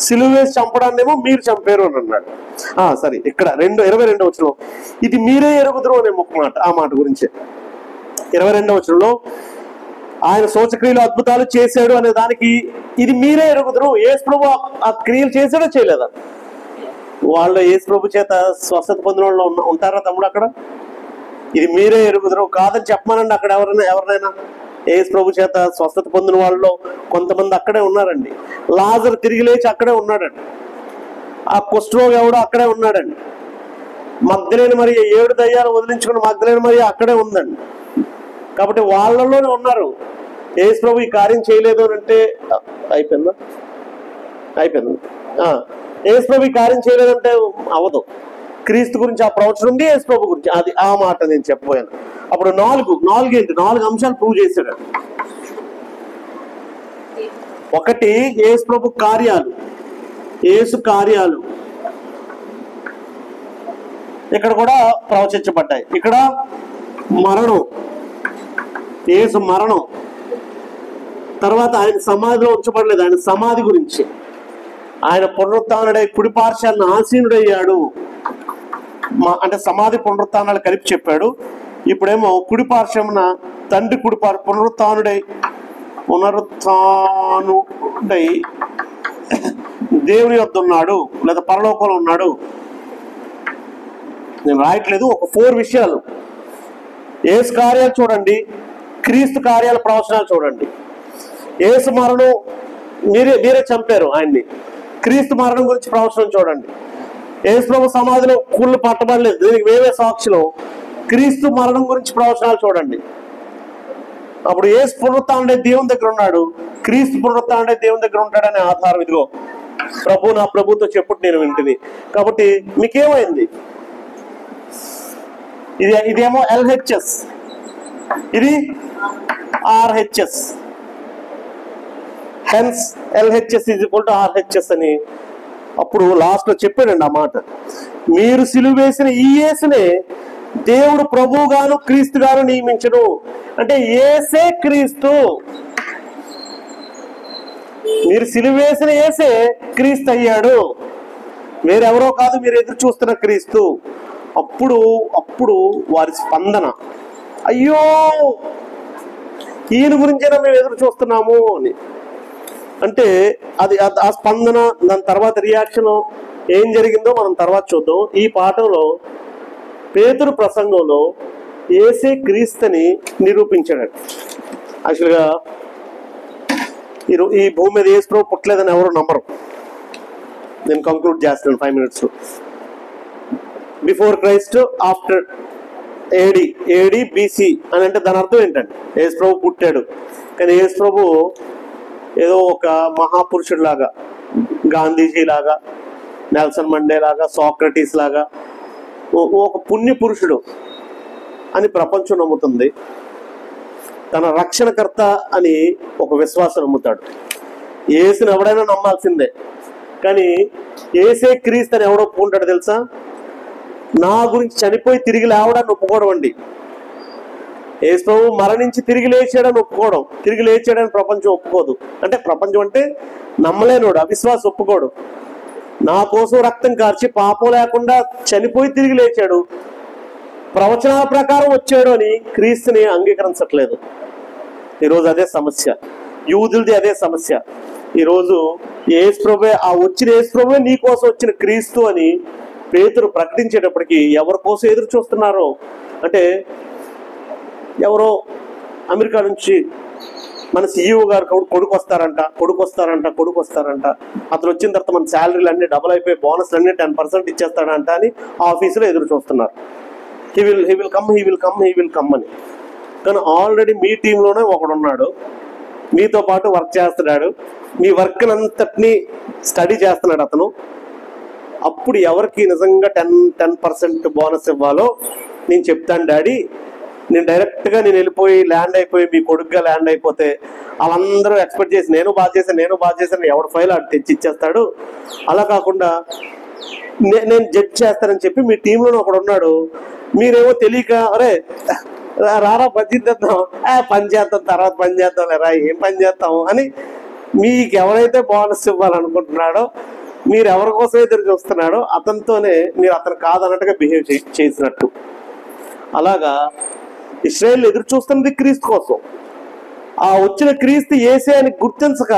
సిలువేసి చంపడాన్ని ఏమో మీరు చంపారు అని అన్నాడు. ఆ సరే ఇక్కడ రెండు ఇరవై రెండవ వచ్చిన ఇది మీరే ఎరుగుదురు అనే ఒక మాట ఆ మాట గురించే. ఇరవై రెండవ వచనంలో ఆయన శోచక్రియలు అద్భుతాలు చేశాడు అనే దానికి ఇది మీరే ఎరుగుదురు ఏసు ప్రభు ఆ- క్రియలు చేశాడో చేయలేదా? వాళ్ళు ఏసు ప్రభు చేత స్వస్థత పొందిన వాళ్ళు ఉన్న- ఉంటారా తమ్ముడు అక్కడ? ఇది మీరే ఎరుగుదురు కాదని చెప్పమనండి అక్కడ ఎవరైనా ఎవరినైనా. ఏసు ప్రభు చేత స్వస్థత పొందిన వాళ్ళలో కొంతమంది అక్కడే ఉన్నారండి. లాజర్ తిరిగి లేచి అక్కడే ఉన్నాడండి. ఆ కుష్ఠరోగి ఎవడో అక్కడే ఉన్నాడండి. మగ్ధలేని మరి ఏడు దయ్యాలు వదిలించుకున్న మగ్ధలేని మరి అక్కడే ఉందండి. కాబట్టి వాళ్ళలోనే ఉన్నారు. ఏసు ప్రభు ఈ కార్యం చేయలేదు అని అంటే అయిపోయిందా? అయిపోయింది? ఏసు ప్రభు ఈ కార్యం చేయలేదంటే అవదు. క్రీస్తు గురించి ఆ ప్రవచనం ఉంది యేసు ప్రభు గురించి. అది ఆ మాట నేను చెప్పబోయాను. అప్పుడు నాలుగు నాలుగు ఏంటి? నాలుగు అంశాలు ప్రూవ్ చేశాడు. ఒకటి యేసు ప్రభు కార్యాలు. యేసు కార్యాలు. ఇక్కడ కూడా ప్రవచించబడ్డాయి. ఇక్కడ మరణం. యేసు మరణం. తర్వాత ఆయన సమాధిలో ఉంచబడలేదు. ఆయన సమాధి గురించి. ఆయన పునరుత్డై కుడిపార్శాలను ఆసీనుడయ్యాడు. అంటే సమాధి పునరుత్నాలు కలిపి చెప్పాడు. ఇప్పుడేమో కుడి పార్శ్వమున తండ్రి కుడి పార్ పునరుత్డై పునరుత్డై దేవుని యొద్ద ఉన్నాడు లేదా పరలోకంలో ఉన్నాడు. నేను రాయట్లేదు ఒక ఫోర్ విషయాలు. ఏసు కార్యాలు చూడండి క్రీస్తు కార్యాల ప్రవచనాలు చూడండి. ఏసు మరణం మీరే మీరే చంపారు ఆయన్ని. క్రీస్తు మరణం గురించి ప్రవచనం చూడండి. ఏసుప్రభు ప్రభు సమాధిలో కుళ్ళు పట్టబడలేదు. దీనికి వేరే సాక్షులు. క్రీస్తు మరణం గురించి ప్రవచనాలు చూడండి. అప్పుడు ఏసు పునరుత్డే దేవుని దగ్గర ఉన్నాడు. క్రీస్తు పునరుత్డే దేవుని దగ్గర ఉంటాడనే ఆధారం ఇదిగో. ప్రభు నా ప్రభుతో చెప్పుడు నేను వింటిని. కాబట్టి మీకేమైంది? ఇది ఇదేమో ఎల్హెచ్ఎస్. ఇది RHS. Hence LHS is equal to RHS అని. అప్పుడు లాస్ట్లో చెప్పాడండి ఆ మాట. మీరు సిలువ వేసిన ఈ యేసునే దేవుడు ప్రభువుగాను క్రీస్తుగాను నియమించడు అంటే ఏసే క్రీస్తు. మీరు సిలువేసిన ఏసే క్రీస్తు అయ్యాడు. వేరెవరో కాదు మీరు ఎదురు చూస్తున్న క్రీస్తు. అప్పుడు అప్పుడు వారి స్పందన అయ్యో ఈయన గురించేనా మేము ఎదురు చూస్తున్నాము అని. అంటే అది ఆ- స్పందన దాని తర్వాత రియాక్షన్ ఏం జరిగిందో మనం తర్వాత చూద్దాం. ఈ పాఠంలో పేతురు ప్రసంగంలో ఏసే క్రీస్తుని నిరూపించాడు. యాక్చువల్గా ఈ భూమి మీద ఏసు ప్రభు పుట్టలేదని ఎవరు నమ్మరు. నేను కంక్లూడ్ చేస్తాను five minutes before Christ after AD AD BC అని అంటే దాని అర్థం ఏంటంటే ఏసు ప్రభు పుట్టాడు. కానీ ఏసు ప్రభు ఏదో ఒక మహాపురుషుడిలాగా గాంధీజీ లాగా నెల్సన్ మండే లాగా సాక్రటీస్ లాగా ఒక పుణ్య పురుషుడు అని ప్రపంచం నమ్ముతుంది. తన రక్షణకర్త అని ఒక విశ్వాసం నమ్ముతాడు. ఏసుని ఎవడైనా నమ్మాల్సిందే. కానీ ఏసే క్రీస్తు అని ఎవడో ఒప్పుకుంటాడు తెలుసా? నా గురించి చనిపోయి తిరిగి లేవడాన్ని ఒప్పుకోవడం అండి యేసు మరణించి తిరిగి లేచాడని ఒప్పుకోవడం తిరిగి లేచాడని ప్రపంచం ఒప్పుకోదు. అంటే ప్రపంచం అంటే నమ్మలేనోడు అవిశ్వాసం ఒప్పుకోడు. నా కోసం రక్తం కార్చి పాపం లేకుండా చనిపోయి తిరిగి లేచాడు. ప్రవచనాల ప్రకారం వచ్చాడు అని క్రీస్తుని అంగీకరించట్లేదు. ఈరోజు అదే సమస్య. యూదులది అదే సమస్య. ఈరోజు యేసు ప్రభే ఆ వచ్చిన యేసు ప్రభే నీ కోసం వచ్చిన క్రీస్తు అని పేతురు ప్రకటించేటప్పటికి ఎవరి కోసం ఎదురు చూస్తున్నారో? అంటే ఎవరో అమెరికా నుంచి మన సీఈఓ గారు కొడు- కొడుకు వస్తారంట కొడుకు వస్తారంట కొడుకు వస్తారంట అతను వచ్చిన తర్వాత మన శాలరీలు అన్ని డబుల్ అయిపోయి బోనస్లు అన్ని టెన్ పర్సెంట్ ఇచ్చేస్తాడంట అని ఆఫీసులో ఎదురు చూస్తున్నారు. He will he will come he will come he will come అని. కానీ ఆల్రెడీ మీ టీంలోనే ఒకడున్నాడు. మీతో పాటు వర్క్ చేస్తున్నాడు. మీ వర్క్ అంతటిని స్టడీ చేస్తున్నాడు అతను. అప్పుడు ఎవరికి నిజంగా టెన్ టెన్ పర్సెంట్ బోనస్ ఇవ్వాలో నేను చెప్తాను డాడీ. నేను డైరెక్ట్గా నేను వెళ్ళిపోయి ల్యాండ్ అయిపోయి మీ కొడుకుగా ల్యాండ్ అయిపోతే వాళ్ళందరూ ఎక్స్పెక్ట్ చేసి నేను బాగా చేశాను నేను బాగా చేశాను ఎవడు ఫైల్ అటు తెచ్చి ఇచ్చేస్తాడు. అలా కాకుండా నే- నేను జడ్జ్ చేస్తానని చెప్పి మీ టీంలో ఒకడు ఉన్నాడు. మీరేమో తెలియక అరే రారా పని చేద్దాం. పని చేద్దాం తర్వాత పని చేద్దాం లేరా ఏం పని చేస్తాం అని మీకు ఎవరైతే బోనస్ ఇవ్వాలనుకుంటున్నాడో మీరు ఎవరి కోసం ఎదురు చూస్తున్నాడో అతనితోనే మీరు అతను కాదన్నట్టుగా బిహేవ్ చేసినట్టు. అలాగా ఇస్రాయేల్ ఎదురు చూస్తున్నది క్రీస్తు కోసం. ఆ వచ్చిన క్రీస్తు ఏసే అని గుర్తించక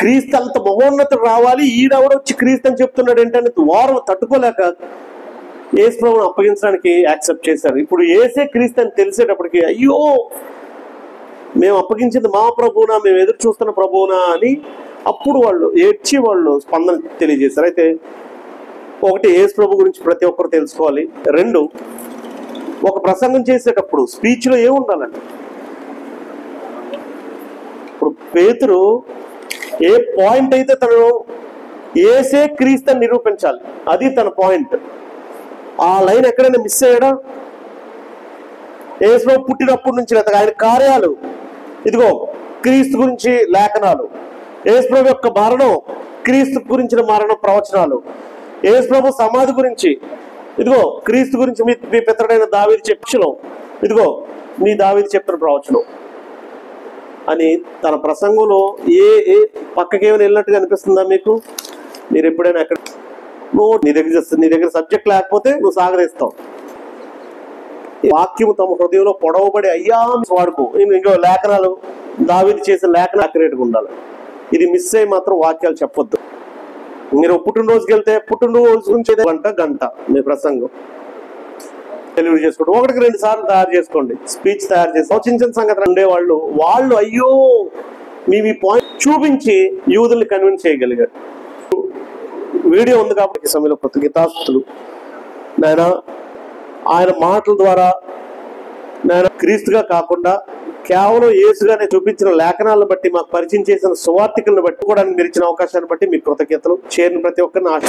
క్రీస్తు అంత మహోన్నతుడు రావాలి ఈడెవడ వచ్చి క్రీస్తు అని చెప్తున్నాడు ఏంటని వారం తట్టుకోలేక ఏసు ప్రభుని అప్పగించడానికి యాక్సెప్ట్ చేశారు. ఇప్పుడు ఏసే క్రీస్తు అని తెలిసేటప్పటికి అయ్యో మేము అప్పగించింది మా ప్రభువునా మేము ఎదురు చూస్తున్న ప్రభువునా అని అప్పుడు వాళ్ళు ఏడ్చి వాళ్ళు స్పందన తెలియజేశారు. అయితే ఒకటి ఏసు ప్రభు గురించి ప్రతి ఒక్కరు తెలుసుకోవాలి. రెండు ఒక ప్రసంగం చేసేటప్పుడు స్పీచ్లో ఏముండాలండి? ఇప్పుడు పేతురు ఏ పాయింట్ అయితే తను ఏసే క్రీస్తు నిరూపించాలి అది తన పాయింట్ ఆ లైన్ ఎక్కడైనా మిస్ అయ్యాడా? యేసు పుట్టినప్పటి నుంచి లేదా ఆయన కార్యాలు ఇదిగో క్రీస్తు గురించి లేఖనాలు ఏసుప్రభు యొక్క మరణం క్రీస్తు గురించిన మరణ ప్రవచనాలు ఏసుప్రభు సమాధి గురించి ఇదిగో క్రీస్తు గురించి మీ మీ పితరుడైన దావీది చెప్పిన ఇదిగో మీ దావీది చెప్పిన ప్రవచనం అని తన ప్రసంగంలో ఏ ఏ పక్కకి ఏమైనా వెళ్ళినట్టుగా అనిపిస్తుందా మీకు? మీరు ఎప్పుడైనా ఎక్కడ నువ్వు నీ దగ్గర నీ దగ్గర సబ్జెక్ట్ లేకపోతే నువ్వు సాగరిస్తావు ఈ తమ హృదయంలో పొడవబడి అయ్యా వాడుకో. ఇంకో లేఖనాలు దావిది చేసిన లేఖన అక్యురేట్గా ఉండాలి. ఇది మిస్ అయ్యి మాత్రం వాక్యాలు చెప్పొద్దు. మీరు పుట్టినరోజుకి వెళ్తే పుట్టినరోజు నుంచి గంట గంట మీ ప్రసంగం. డెలివరీ చేసుకోండి ఒకటికి రెండు సార్లు తయారు చేసుకోండి. స్పీచ్ తయారు చేసి ఆలోచించిన సంగతి ఉండేవాళ్ళు వాళ్ళు అయ్యో మీ మీ పాయింట్ చూపించి యూదుల్ని కన్విన్స్ చేయగలిగారు. వీడియో ఉంది కాబట్టి సమయంలో కృతజ్ఞతాస్తులు నాయన ఆయన మాటల ద్వారా నాయన క్రీస్తుగా కాకుండా కేవలం ఏసుగానే చూపించిన లేఖనాలను బట్టి మాకు పరిచయం చేసిన సువార్థికలను బట్టి కూడా మీరు ఇచ్చిన అవకాశాన్ని బట్టి మీ కృతజ్ఞతలు. చేరిన ప్రతి ఒక్కరిని ఆశ